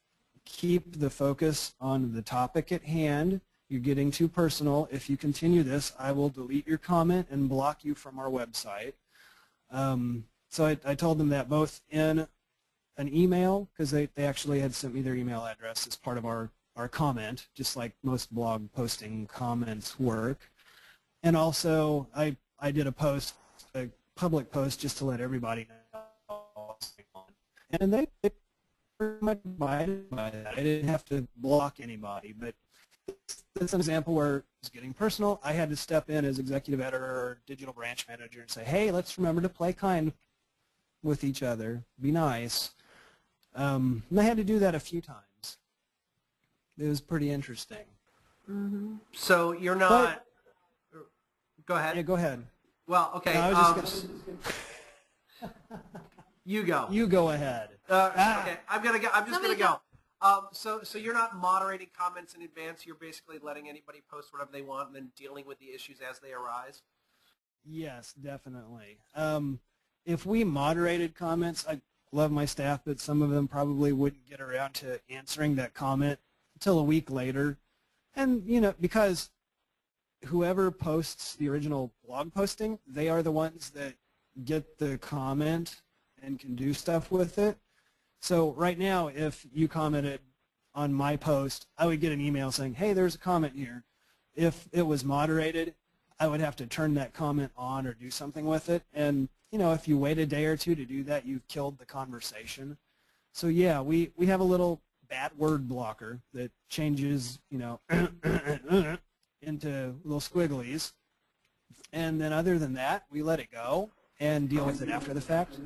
keep the focus on the topic at hand. You're getting too personal. If you continue this, I will delete your comment and block you from our website. Um, so I, I told them that both in an email, because they, they actually had sent me their email address as part of our our comment, just like most blog posting comments work. And also, I, I did a post, a public post, just to let everybody know. And they, they pretty much abided by that. I didn't have to block anybody, but that's an example where it's getting personal. I had to step in as executive editor or digital branch manager and say, hey, let's remember to play kind with each other, be nice. Um, and I had to do that a few times it was pretty interesting. Mm-hmm. So you're not. go ahead. Yeah, go ahead. Well, okay. No, I was um, just gonna, you go. you go ahead. Uh, Ah. Okay, I'm gonna go. I'm just Somebody gonna go. Um, so, so you're not moderating comments in advance. You're basically letting anybody post whatever they want and then dealing with the issues as they arise. Yes, definitely. Um, if we moderated comments, I love my staff, but some of them probably wouldn't get around to answering that comment until a week later. And, you know, because whoever posts the original blog posting, they are the ones that get the comment and can do stuff with it. So right now, if you commented on my post, I would get an email saying, hey, there's a comment here. If it was moderated, I would have to turn that comment on or do something with it. And, you know, if you wait a day or two to do that, you've killed the conversation. So yeah, we, we have a little bad word blocker that changes, you know, into little squigglies. And then other than that, we let it go and deal with it after the fact.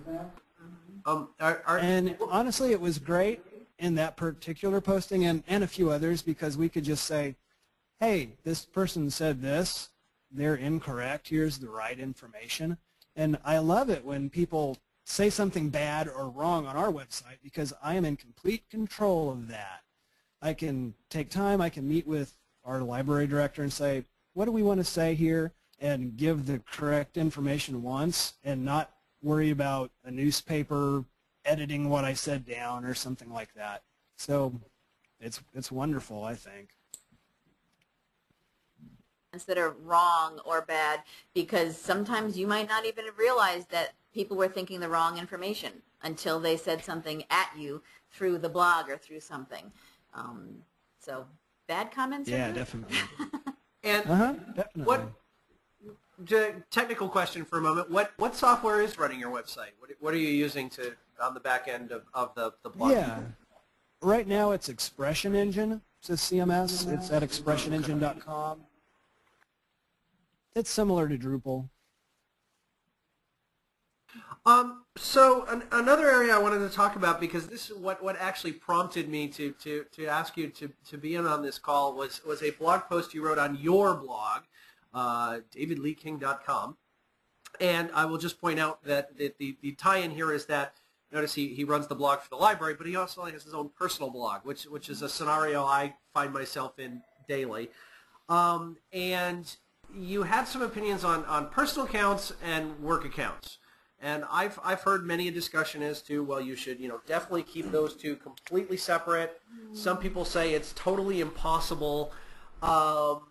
Um, are, are, And honestly, it was great in that particular posting and, and a few others because we could just say, hey, this person said this, they're incorrect, here's the right information. And I love it when people say something bad or wrong on our website because I am in complete control of that. I can take time, I can meet with our library director and say, what do we want to say here? And give the correct information once and not worry about a newspaper editing what I said down or something like that. So it's, it's wonderful, I think. that are wrong or bad because sometimes you might not even have realized that people were thinking the wrong information until they said something at you through the blog or through something. Um, so bad comments. Yeah, good. definitely. and Uh-huh, definitely. what? j- Technical question for a moment. What what software is running your website? What, what are you using to on the back end of, of the the blog? Yeah. Right now it's Expression Engine. It's a CMS. It's at expressionengine.com. It's similar to Drupal. Um, so an, another area I wanted to talk about because this is what, what actually prompted me to, to, to ask you to, to be in on this call was, was a blog post you wrote on your blog, uh, davidleeking.com. And I will just point out that the, the, the tie-in here is that notice he, he runs the blog for the library, but he also has his own personal blog, which, which is a scenario I find myself in daily. Um, and you had some opinions on, on personal accounts and work accounts. And I've, I've heard many a discussion as to, well, you should, you know, definitely keep those two completely separate. Some people say it's totally impossible. Um,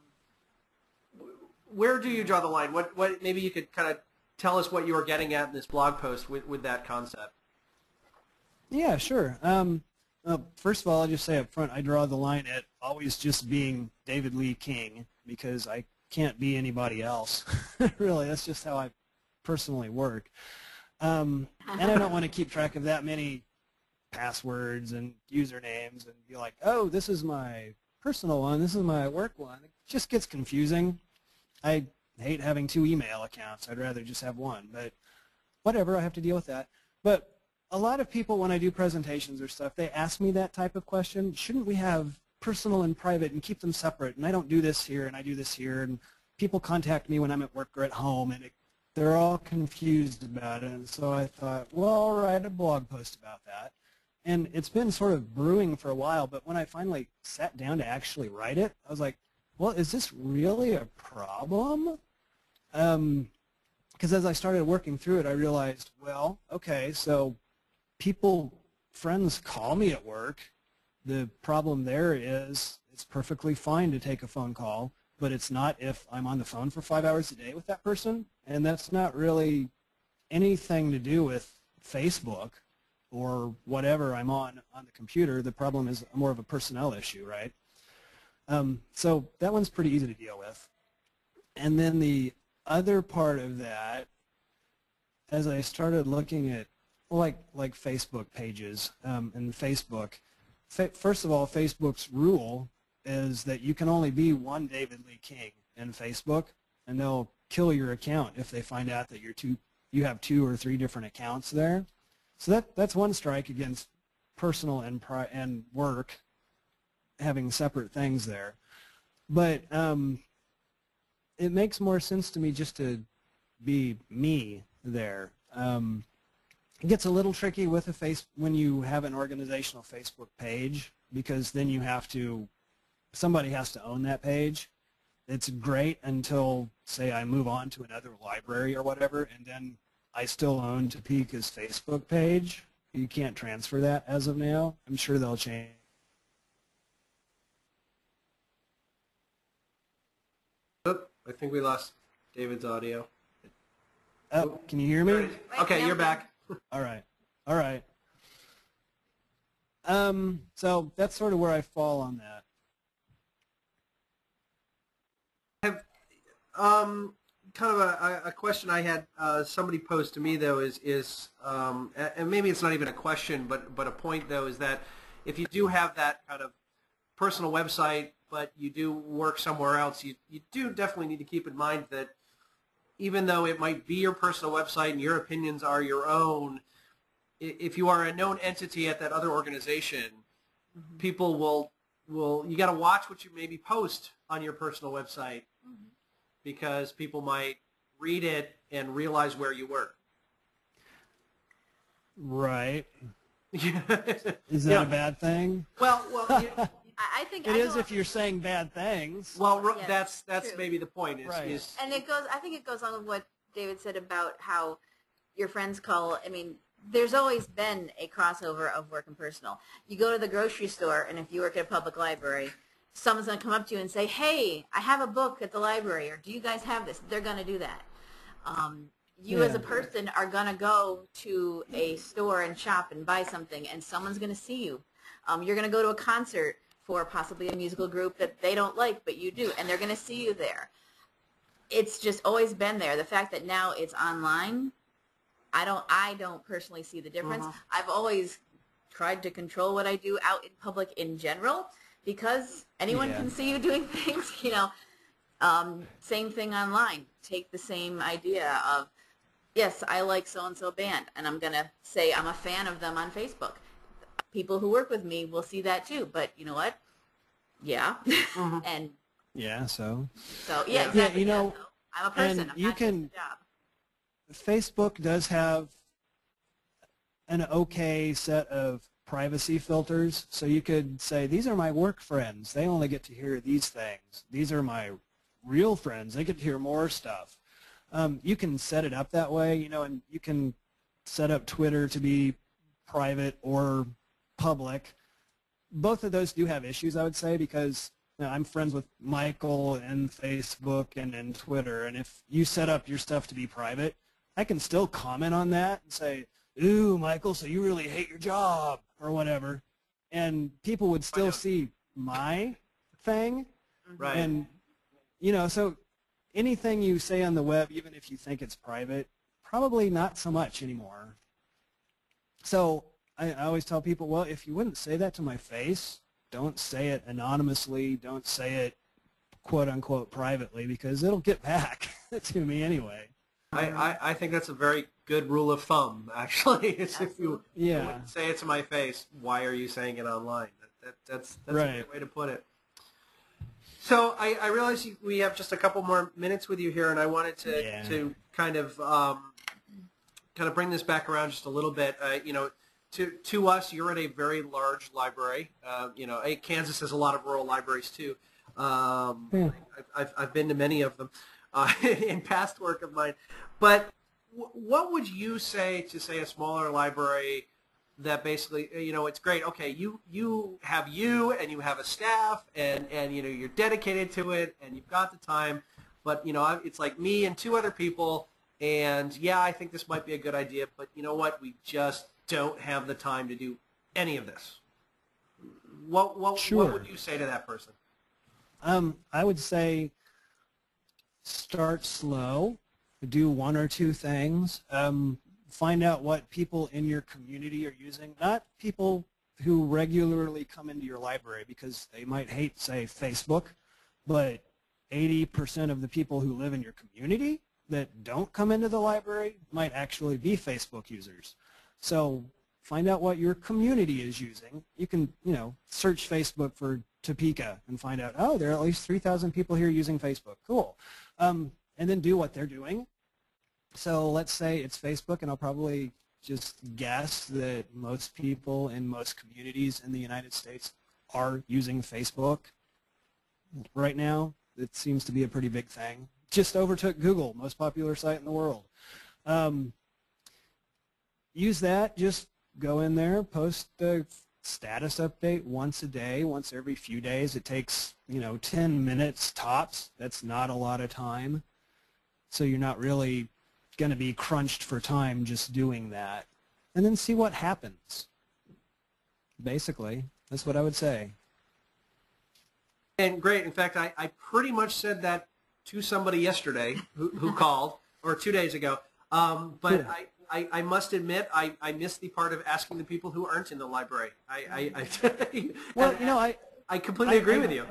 where do you draw the line? What, what, maybe you could kind of tell us what you were getting at in this blog post with, with that concept. Yeah, sure. Um, uh, first of all, I'll just say up front, I draw the line at always just being David Lee King because I can't be anybody else. really, that's just how I personally work. Um, and I don't want to keep track of that many passwords and usernames and be like, oh, this is my personal one, this is my work one. It just gets confusing. I hate having two email accounts. I'd rather just have one, but whatever, I have to deal with that. But a lot of people, when I do presentations or stuff, they ask me that type of question. Shouldn't we have personal and private and keep them separate? And I don't do this here and I do this here. And people contact me when I'm at work or at home, and it, they're all confused about it. And so I thought, well, I'll write a blog post about that. And it's been sort of brewing for a while, but when I finally sat down to actually write it, I was like, well, is this really a problem? Um, because as I started working through it, I realized, well, okay, so people, friends call me at work. The problem there is it's perfectly fine to take a phone call, but it's not if I'm on the phone for five hours a day with that person, and that's not really anything to do with Facebook or whatever I'm on on the computer. The problem is more of a personnel issue, right? Um, so that one's pretty easy to deal with. And then the other part of that, as I started looking at like like Facebook pages um, and Facebook, fa first of all, Facebook's rule is that you can only be one David Lee King in Facebook, and they'll kill your account if they find out that you're two you have two or three different accounts there. So that that's one strike against personal and and work having separate things there. But um, it makes more sense to me just to be me there. Um, it gets a little tricky with a face when you have an organizational Facebook page because then you have to somebody has to own that page. It's great until say I move on to another library or whatever and then I still own Topeka's Facebook page. You can't transfer that as of now. I'm sure they'll change. Oh, I think we lost David's audio. Oh, can you hear me? Okay, you're back. All right. All right. Um, so that's sort of where I fall on that. Um, kind of a, a question I had uh, somebody posed to me though is is um, and maybe it's not even a question but but a point though is that if you do have that kind of personal website but you do work somewhere else you you do definitely need to keep in mind that even though it might be your personal website and your opinions are your own if you are a known entity at that other organization mm-hmm. people will will you got to watch what you maybe post on your personal website because people might read it and realize where you work. Right. is that yeah. a bad thing? Well, well, you, I think it I is if you're saying bad things. Well, yes, that's that's true. maybe the point. Is, right. Is, and it goes. I think it goes on with what David said about how your friends call. I mean, there's always been a crossover of work and personal. You go to the grocery store, and if you work at a public library, someone's going to come up to you and say, hey, I have a book at the library, or do you guys have this? They're going to do that. Um, you yeah. as a person are going to go to a store and shop and buy something, and someone's going to see you. Um, you're going to go to a concert for possibly a musical group that they don't like, but you do, and they're going to see you there. It's just always been there. The fact that now it's online, I don't, I don't personally see the difference. Uh-huh. I've always tried to control what I do out in public in general because anyone yeah. can see you doing things, you know. Um, same thing online. Take the same idea of, yes, I like so-and-so band, and I'm going to say I'm a fan of them on Facebook. People who work with me will see that too, but you know what? Yeah. Mm-hmm. and yeah, so. So, yeah, exactly. Yeah, you know, yeah, so I'm a person. And you can, Facebook does have an okay set of privacy filters. So you could say, these are my work friends. They only get to hear these things. These are my real friends. They get to hear more stuff. Um, you can set it up that way, you know, and you can set up Twitter to be private or public. Both of those do have issues, I would say, because you know, I'm friends with Michael and Facebook and, and Twitter, and if you set up your stuff to be private, I can still comment on that and say, ooh, Michael, so you really hate your job or whatever, and people would still see my thing. Right. And, you know, so anything you say on the web, even if you think it's private, probably not so much anymore. So I, I always tell people, well, if you wouldn't say that to my face, don't say it anonymously. Don't say it quote unquote privately because it'll get back to me anyway. I, I, I think that's a very good rule of thumb, actually. It's if you yeah. say it to my face, why are you saying it online? That, that that's that's right. a great way to put it. So I, I realize you, we have just a couple more minutes with you here, and I wanted to Yeah. to kind of um, kind of bring this back around just a little bit. Uh, you know, to to us, you're at a very large library. Uh, you know, Kansas has a lot of rural libraries too. Um, Yeah. I've, I've I've been to many of them uh, in past work of mine. But w- what would you say to say a smaller library? that basically you know it's great okay you you have you and you have a staff and and you know you're dedicated to it and you've got the time but you know it's like me and two other people and yeah i think this might be a good idea but you know what we just don't have the time to do any of this what what, what would you say to that person Um, I would say start slow, do one or two things, um, find out what people in your community are using, not people who regularly come into your library because they might hate, say, Facebook, but 80% of the people who live in your community that don't come into the library might actually be Facebook users. So find out what your community is using. You can, you know, search Facebook for Topeka and find out, oh, there are at least 3,000 people here using Facebook. Cool. Um, and then do what they're doing. So let's say it's Facebook, and I'll probably just guess that most people in most communities in the United States are using Facebook right now. It seems to be a pretty big thing. Just overtook Google, most popular site in the world. Um, use that. Just go in there, post the status update once a day, once every few days. It takes, you know, 10 minutes tops. That's not a lot of time. So you're not really going to be crunched for time just doing that. And then see what happens. Basically, that's what I would say. And great. In fact, I, I pretty much said that to somebody yesterday who, who called, or two days ago. Um, but Cool. I, I, I must admit, I, I missed the part of asking the people who aren't in the library. I, I, I Well, you know, I, I completely agree with you.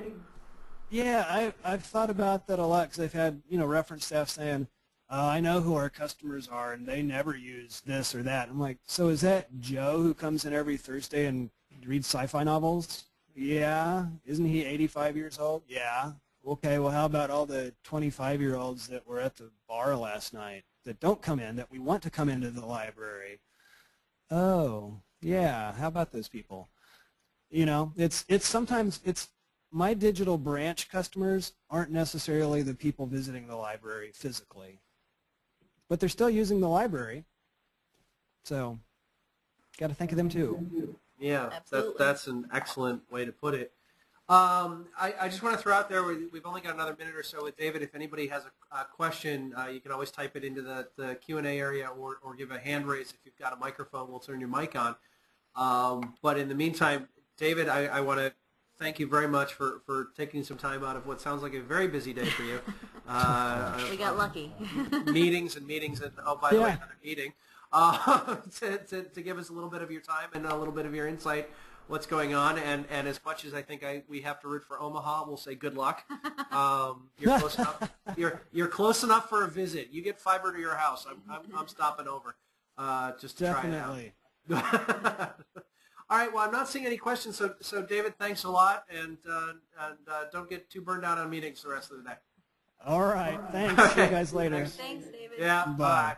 Yeah, I, I've thought about that a lot because I've had, you know, reference staff saying, uh, I know who our customers are and they never use this or that. I'm like, so is that Joe who comes in every Thursday and reads sci-fi novels? Yeah. Isn't he 85 years old? Yeah. Okay, well, how about all the 25-year-olds that were at the bar last night that don't come in, that we want to come into the library? Oh, yeah. How about those people? You know, it's it's sometimes it's my digital branch customers aren't necessarily the people visiting the library physically, but they're still using the library. So, got to think of them too. Yeah, that, that's an excellent way to put it. Um, I, I just want to throw out there, we- we've only got another minute or so with David. If anybody has a, a question, uh, you can always type it into the, the Q&A area or, or give a hand raise. If you've got a microphone, we'll turn your mic on. Um, but in the meantime, David, I, I want to thank you very much for, for taking some time out of what sounds like a very busy day for you. Uh, We got lucky. meetings and meetings and oh by the way Yeah. another meeting uh, to, to, to give us a little bit of your time and a little bit of your insight what's going on and, and as much as I think I we have to root for Omaha we'll say good luck um, you're close enough you're you're close enough for a visit you get fiber to your house I'm, I'm, I'm stopping over uh, just to Definitely. try it out all right well I'm not seeing any questions so so David thanks a lot and uh, and uh, don't get too burned out on meetings the rest of the day All right. Thanks. See you Okay. guys later. Thanks, David. Yeah. Bye. Bye.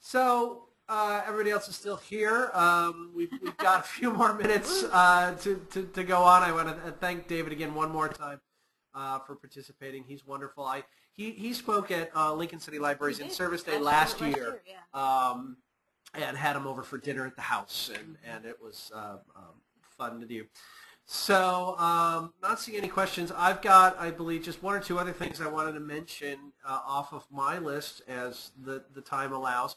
So uh, everybody else is still here. Um, we've, we've got a few more minutes uh, to, to, to go on. I want to thank David again one more time uh, for participating. He's wonderful. I he, he spoke at uh, Lincoln City Libraries in. Service Day Last last year, yeah. Um, and had him over for dinner at the house, and, and it was uh, um, fun to do. So, um, not seeing any questions. I've got, I believe, just one or two other things I wanted to mention uh, off of my list as the, the time allows.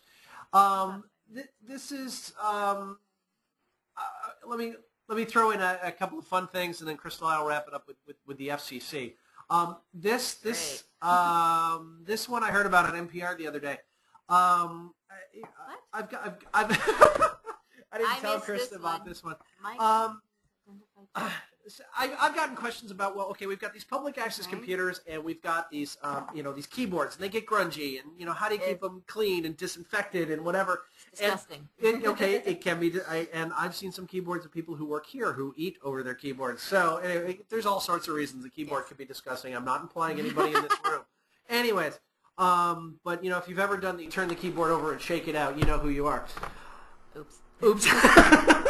Um, th- this is, um, uh, let me let me throw in a, a couple of fun things, and then Christa, I'll wrap it up with, with, with the FCC. Um, this this um, this one I heard about on NPR the other day. Um, I, What? I've got I've, I've I didn't I tell Chris about this one. Mike identified I, I've gotten questions about well, okay, we've got these public access Right. computers and we've got these, um, you know, these keyboards, and they get grungy, and you know, how do you keep them clean and disinfected and whatever? It's And disgusting. it, okay, it can be, I, and I've seen some keyboards of people who work here who eat over their keyboards. So anyway, there's all sorts of reasons the keyboard Yes. could be disgusting. I'm not implying anybody in this room. Anyways, um, but you know, if you've ever done the you turn the keyboard over and shake it out, you know who you are. Oops. Oops.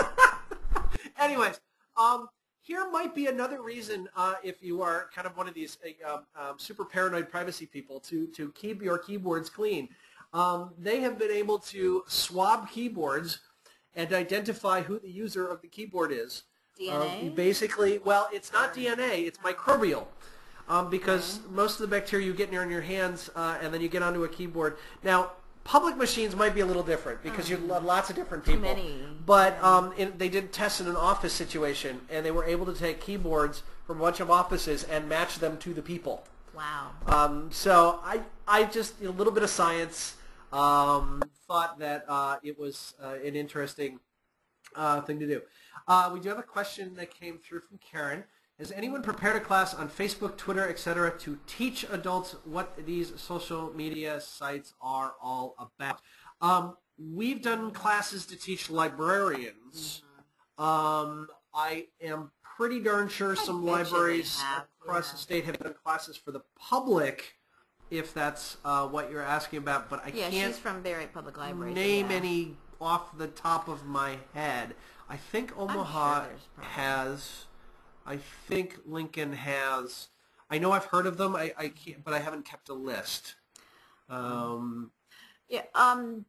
Anyways, um, here might be another reason uh, if you are kind of one of these uh, um, um, super paranoid privacy people to, to keep your keyboards clean. Um, they have been able to swab keyboards and identify who the user of the keyboard is. DNA? Um, basically, well, it's not DNA, it's microbial. Um, because most of the bacteria you get near in your hands uh, and then you get onto a keyboard. Now, public machines might be a little different because you have lots of different people. many. But um, in, they did tests in an office situation and they were able to take keyboards from a bunch of offices and match them to the people. Wow. Um, so I, I just a little bit of science um, thought that uh, it was uh, an interesting uh, thing to do. Uh, we do have a question that came through from Karen. Has anyone prepared a class on Facebook, Twitter, etc., to teach adults what these social media sites are all about? Um, we've done classes to teach librarians. Um, I am pretty darn sure some you they libraries have, across yeah. the state have done classes for the public, if that's uh, what you're asking about. But I Yeah, can't she's from Barrett Public Library. name yeah. any off the top of my head. I think Omaha probably- has. I think Lincoln has. I know I've heard of them. I, I can't, but I haven't kept a list. Um, Yeah. Um.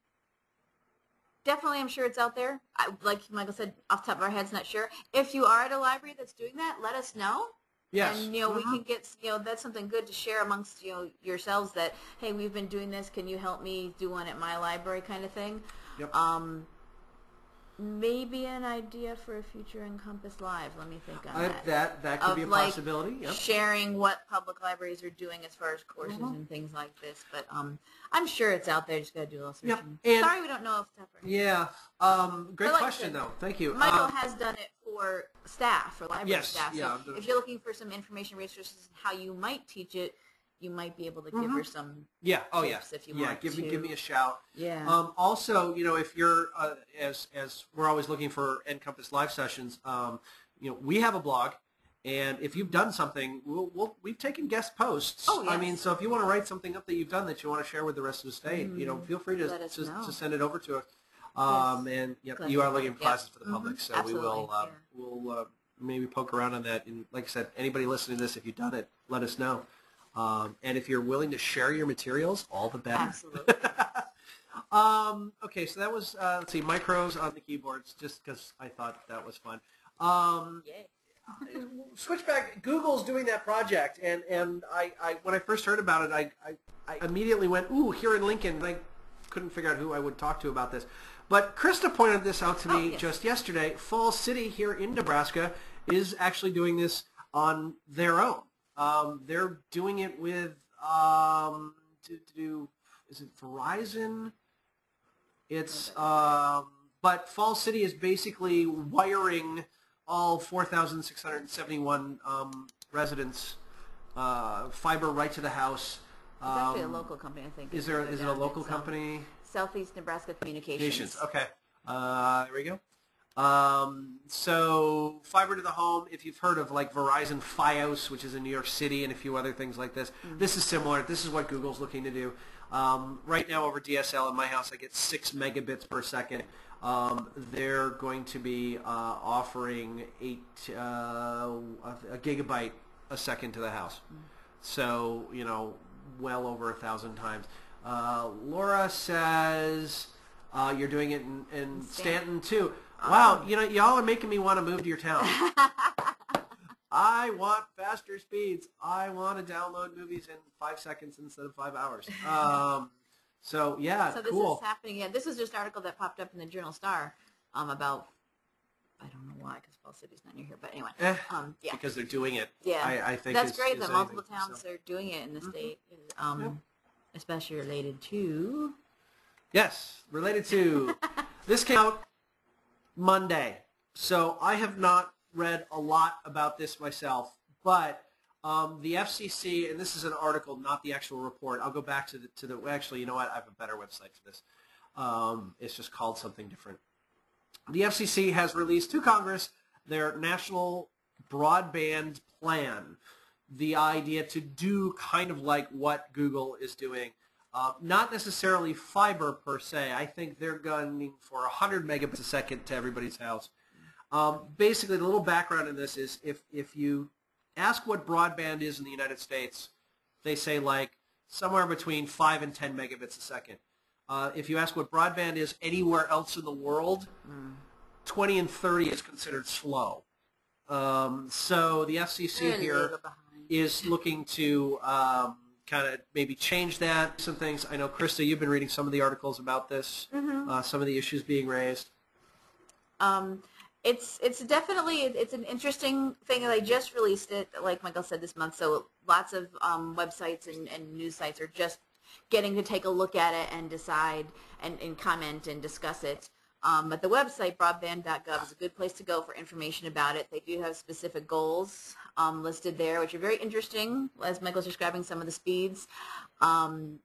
Definitely, I'm sure it's out there. I, like Michael said, off the top of our heads, not sure. If you are at a library that's doing that, let us know. yes. And you know, we Mhm. can get you know that's something good to share amongst you know yourselves. That hey, we've been doing this. Can you help me do one at my library, kind of thing. Yep. Um. Maybe an idea for a future NCompass Live. Let me think on I, that. that that could Of, be a like, possibility. Yep. sharing what public libraries are doing as far as courses Mhm. and things like this. But um, I'm sure it's out there. Just gotta do a little Yep, searching. and- Sorry, we don't know if there. Yeah. Um, great like question, though. Thank you. Michael Um, has done it for staff, for library Yes, staff. So yeah, I've done it if you're looking for some information resources and how you might teach it, you might be able to give Mhm. her some. yeah. Oh, yeah. tips if you yeah. want give me give me a shout. Yeah. Um, also, you know, if you're uh, as as we're always looking for NCompass live sessions, um, you know, we have a blog, and if you've done something, we'll, we'll we've taken guest posts. Oh, I mean, so if you want to write something up that you've done that you want to share with the rest of the state, you know, feel free to Mm. To, to send it over to us. Um, And yep, you are looking for classes for the public, Mhm. so we will uh, yeah. we'll uh, maybe poke around on that. And like I said, anybody listening to this, if you've done it, let us know. Um, and if you're willing to share your materials, all the better. Absolutely. um, okay, so that was uh, let's see, micros on the keyboards, just because I thought that was fun. Um, Yay. Switchback, Google's doing that project, and and I, I when I first heard about it, I, I I immediately went, ooh, here in Lincoln, and I couldn't figure out who I would talk to about this. But Christa pointed this out to Oh, me yes. just yesterday. Falls City here in Nebraska is actually doing this on their own. Um, they're doing it with um, to, to do is it Verizon? It's um, but Falls City is basically wiring all 4,671 um, residents uh, fiber right to the house. It's actually a Um, local company, I think. Is there it a local company? Southeast Nebraska Communications. Nations. Okay. Uh, there we go. Um, so fiber to the home. If you've heard of like Verizon FiOS, which is in New York City, and a few other things like this, this is similar. This is what Google's looking to do. Um, right now over DSL in my house, I get six megabits per second. Um, they're going to be uh, offering eight uh, a, gigabyte a second to the house. So you know, well over a thousand times. Uh, Laura says uh, you're doing it in, in Stanton too. Wow, you know, y'all are making me want to move to your town. I want faster speeds. I want to download movies in five seconds instead of five hours. Um, so yeah, So this cool. is happening. Yeah, this was just an article that popped up in the Journal Star um, about. I don't know why, because Falls City's not near here. But anyway, Eh, um, yeah, because they're doing it. yeah. I, I think That's is- great is that multiple towns so. are doing it in the Mhm. state, um, Yep. especially related to. Yes, related to this came out Monday, so I have not read a lot about this myself, but um, the FCC, and this is an article, not the actual report. I'll go back to the, to the actually, you know what? I have a better website for this. Um, it's just called something different. The FCC has released to Congress their national broadband plan, the idea to do kind of like what Google is doing. Uh, not necessarily fiber per se. I think they're gunning for 100 megabits a second to everybody's house. Um, basically, the little background in this is if, if you ask what broadband is in the United States, they say like somewhere between 5 and 10 megabits a second. Uh, if you ask what broadband is anywhere else in the world, Mm. 20 and 30 is considered slow. Um, so the FCC here is looking to um, kind of maybe change that. Some things I know, Christa, you've been reading some of the articles about this, Mm-hmm. uh, some of the issues being raised. Um, it's it's definitely it's an interesting thing. They just released it, like Michael said, this month. So lots of um, websites and, and news sites are just getting to take a look at it and decide and, and comment and discuss it. Um, but the website broadband.gov is a good place to go for information about it. They do have specific goals um, listed there, which are very interesting. As Michael's describing some of the speeds. Um,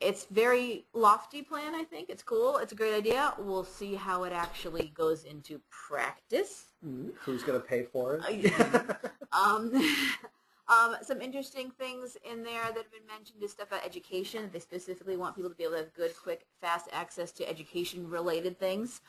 it's very lofty plan, I think. It's cool. It's a great idea. We'll see how it actually goes into practice. Who's going to pay for Um, um, some interesting things in there that have been mentioned is stuff about education. They specifically want people to be able to have good, quick, fast access to education-related things,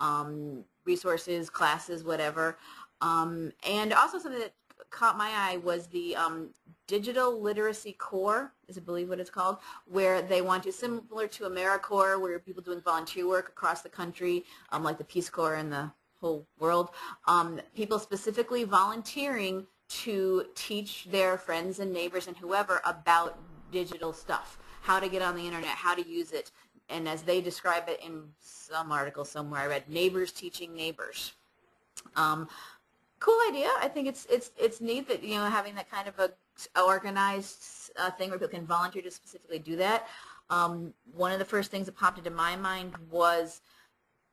um, resources, classes, whatever. Um, and also something that caught my eye was the um, Digital Literacy Corps, is I believe what it's called, where they want to, similar to AmeriCorps, where people doing volunteer work across the country, um, like the Peace Corps and the whole world, um, people specifically volunteering to teach their friends and neighbors and whoever about digital stuff, how to get on the internet, how to use it. And as they describe it in some article somewhere I read, neighbors teaching neighbors. Um, cool idea. I think it's it's it's neat that you know having that kind of a organized uh, thing where people can volunteer to specifically do that. Um, one of the first things that popped into my mind was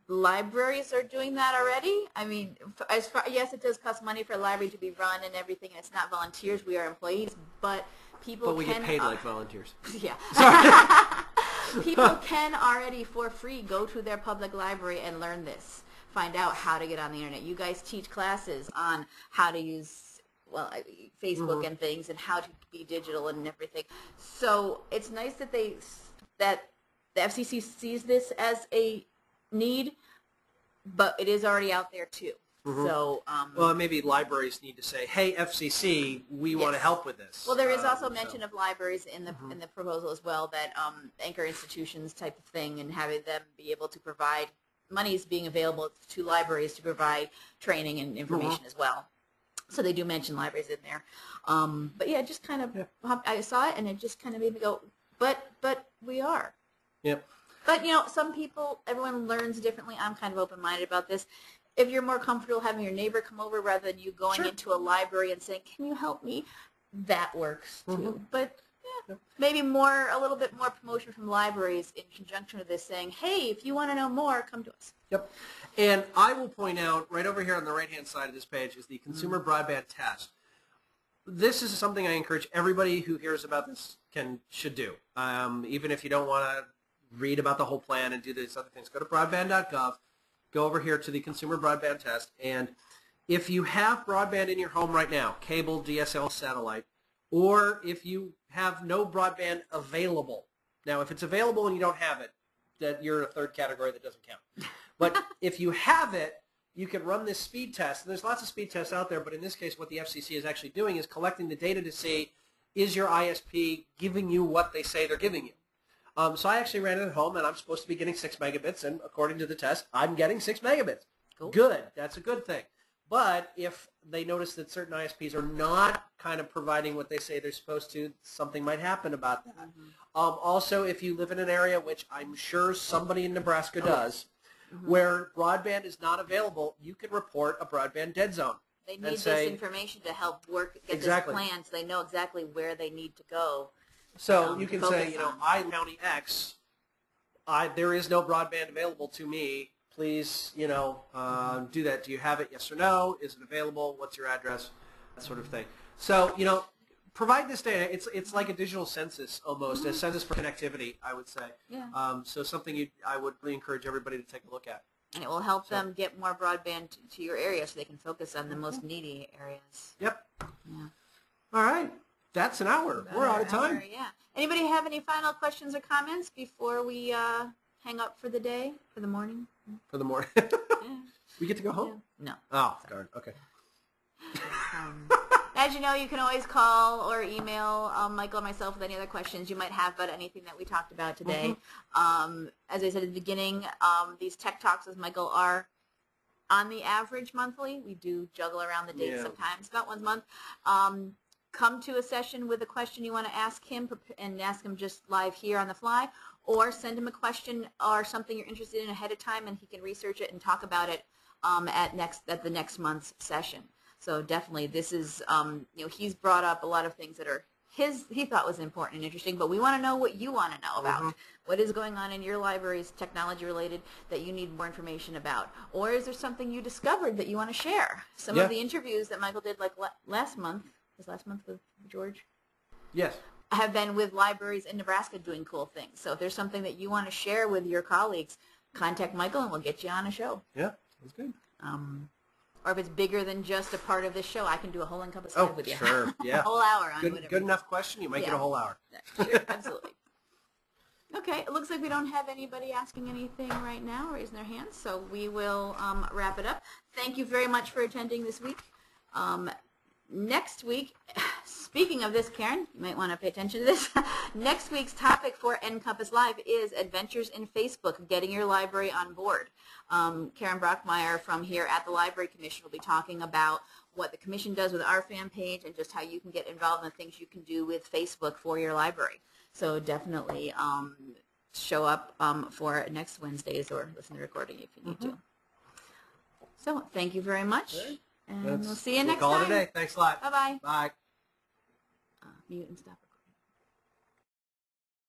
libraries are doing that already. I mean, as far yes, it does cost money for a library to be run and everything. and It's not volunteers; we are employees, but people But we can get paid uh, like volunteers. yeah. People can already, for free, go to their public library and learn this. Find out how to get on the internet. You guys teach classes on how to use, well, Facebook and things, and how to be digital and everything. So it's nice that they that the FCC sees this as a need, but it is already out there too. So um, Well, maybe libraries need to say, "Hey, FCC, we want to help with this." Well, there is Um, also so- mention of libraries in the in the proposal as well that um, anchor institutions type of thing, and having them be able to provide money is being available to libraries to provide training and information as well. So they do mention libraries in there, um, but yeah, just kind of popped- I saw it and it just kind of made me go, but but we are. Yep. But you know, some people, everyone learns differently. I'm kind of open-minded about this. If you're more comfortable having your neighbor come over rather than you going Sure. into a library and saying, "Can you help me?" That works too. Mhm. But yeah, maybe more, a little bit more promotion from libraries in conjunction with this, saying, "Hey, if you want to know more, come to us." Yep. And I will point out right over here on the right-hand side of this page is the consumer broadband test. This is something I encourage everybody who hears about this can should do. Um, even if you don't want to read about the whole plan and do these other things, go to broadband.gov, go over here to the consumer broadband test, and if you have broadband in your home right now, cable, DSL, satellite, or if you have no broadband available. Now, if it's available and you don't have it, that you're in a third category that doesn't count. But if you have it, you can run this speed test. And there's lots of speed tests out there, but in this case, what the FCC is actually doing is collecting the data to see is your ISP giving you what they say they're giving you. Um, so I actually ran it at home, and I'm supposed to be getting six megabits, and according to the test, I'm getting six megabits. Cool. Good. That's a good thing. But if they notice that certain ISPs are not kind of providing what they say they're supposed to, something might happen about that. Um, also, if you live in an area, which I'm sure somebody in Nebraska does, where broadband is not available, you can report a broadband dead zone. They need say- this information to help work get Exactly. this plan, so they know exactly where they need to go. So Um, you can say, you know. I county X, I there is no broadband available to me. Please, you know, uh, do that. Do you have it? Yes or no? Is it available? What's your address? That sort of thing. So, you know, provide this data. It's it's like a digital census almost, a census for connectivity, I would say. Yeah. Um, so something you, I would really encourage everybody to take a look at. And it will help So- them get more broadband to, to your area so they can focus on the most needy areas. Yep. Yeah. All right. That's an hour. We're out of time. Hour, yeah. Anybody have any final questions or comments before we uh, hang up for the day, for the morning? For the morning. We get to go home? No. Oh, darn. Okay. Um, as you know, you can always call or email um, Michael or myself with any other questions you might have about anything that we talked about today. Um, as I said at the beginning, um, these tech talks with Michael are on the average monthly. We do juggle around the dates Yeah. sometimes, about once a month. Um, come to a session with a question you want to ask him and ask him just live here on the fly, or send him a question or something you're interested in ahead of time, and he can research it and talk about it um, at next at the next month's session. So definitely, this is um, you know he's brought up a lot of things that are his he thought was important and interesting, but we want to know what you want to know about. Mhm. What is going on in your libraries, technology related, that you need more information about, or is there something you discovered that you want to share? Some Yeah. of the interviews that Michael did, like la- last month, was last month with George, Yes. Have been with libraries in Nebraska doing cool things. So if there's something that you want to share with your colleagues, contact Michael and we'll get you on a show. Yeah. That's good. Um, or if it's bigger than just a part of this show, I can do a whole NCompass Oh, with you. sure. Yeah. a whole hour on Good, whatever. good enough question. You might get a whole hour. Yeah, Sure, absolutely. Okay, it looks like we don't have anybody asking anything right now, raising their hands, so we will um, wrap it up. Thank you very much for attending this week. Um, next week, speaking of this, Karen, you might want to pay attention to this. next week's topic for NCompass Live is Adventures in Facebook, getting your library on board. Um, Karen Brockmeyer from here at the Library Commission will be talking about what the commission does with our fan page and just how you can get involved in the things you can do with Facebook for your library. So definitely um, show up um, for next Wednesdays or listen to the recording if you need to. So thank you very much, and we'll see you we'll next call time. it a day. Thanks a lot. Bye-bye. Bye. Uh, mute and stop.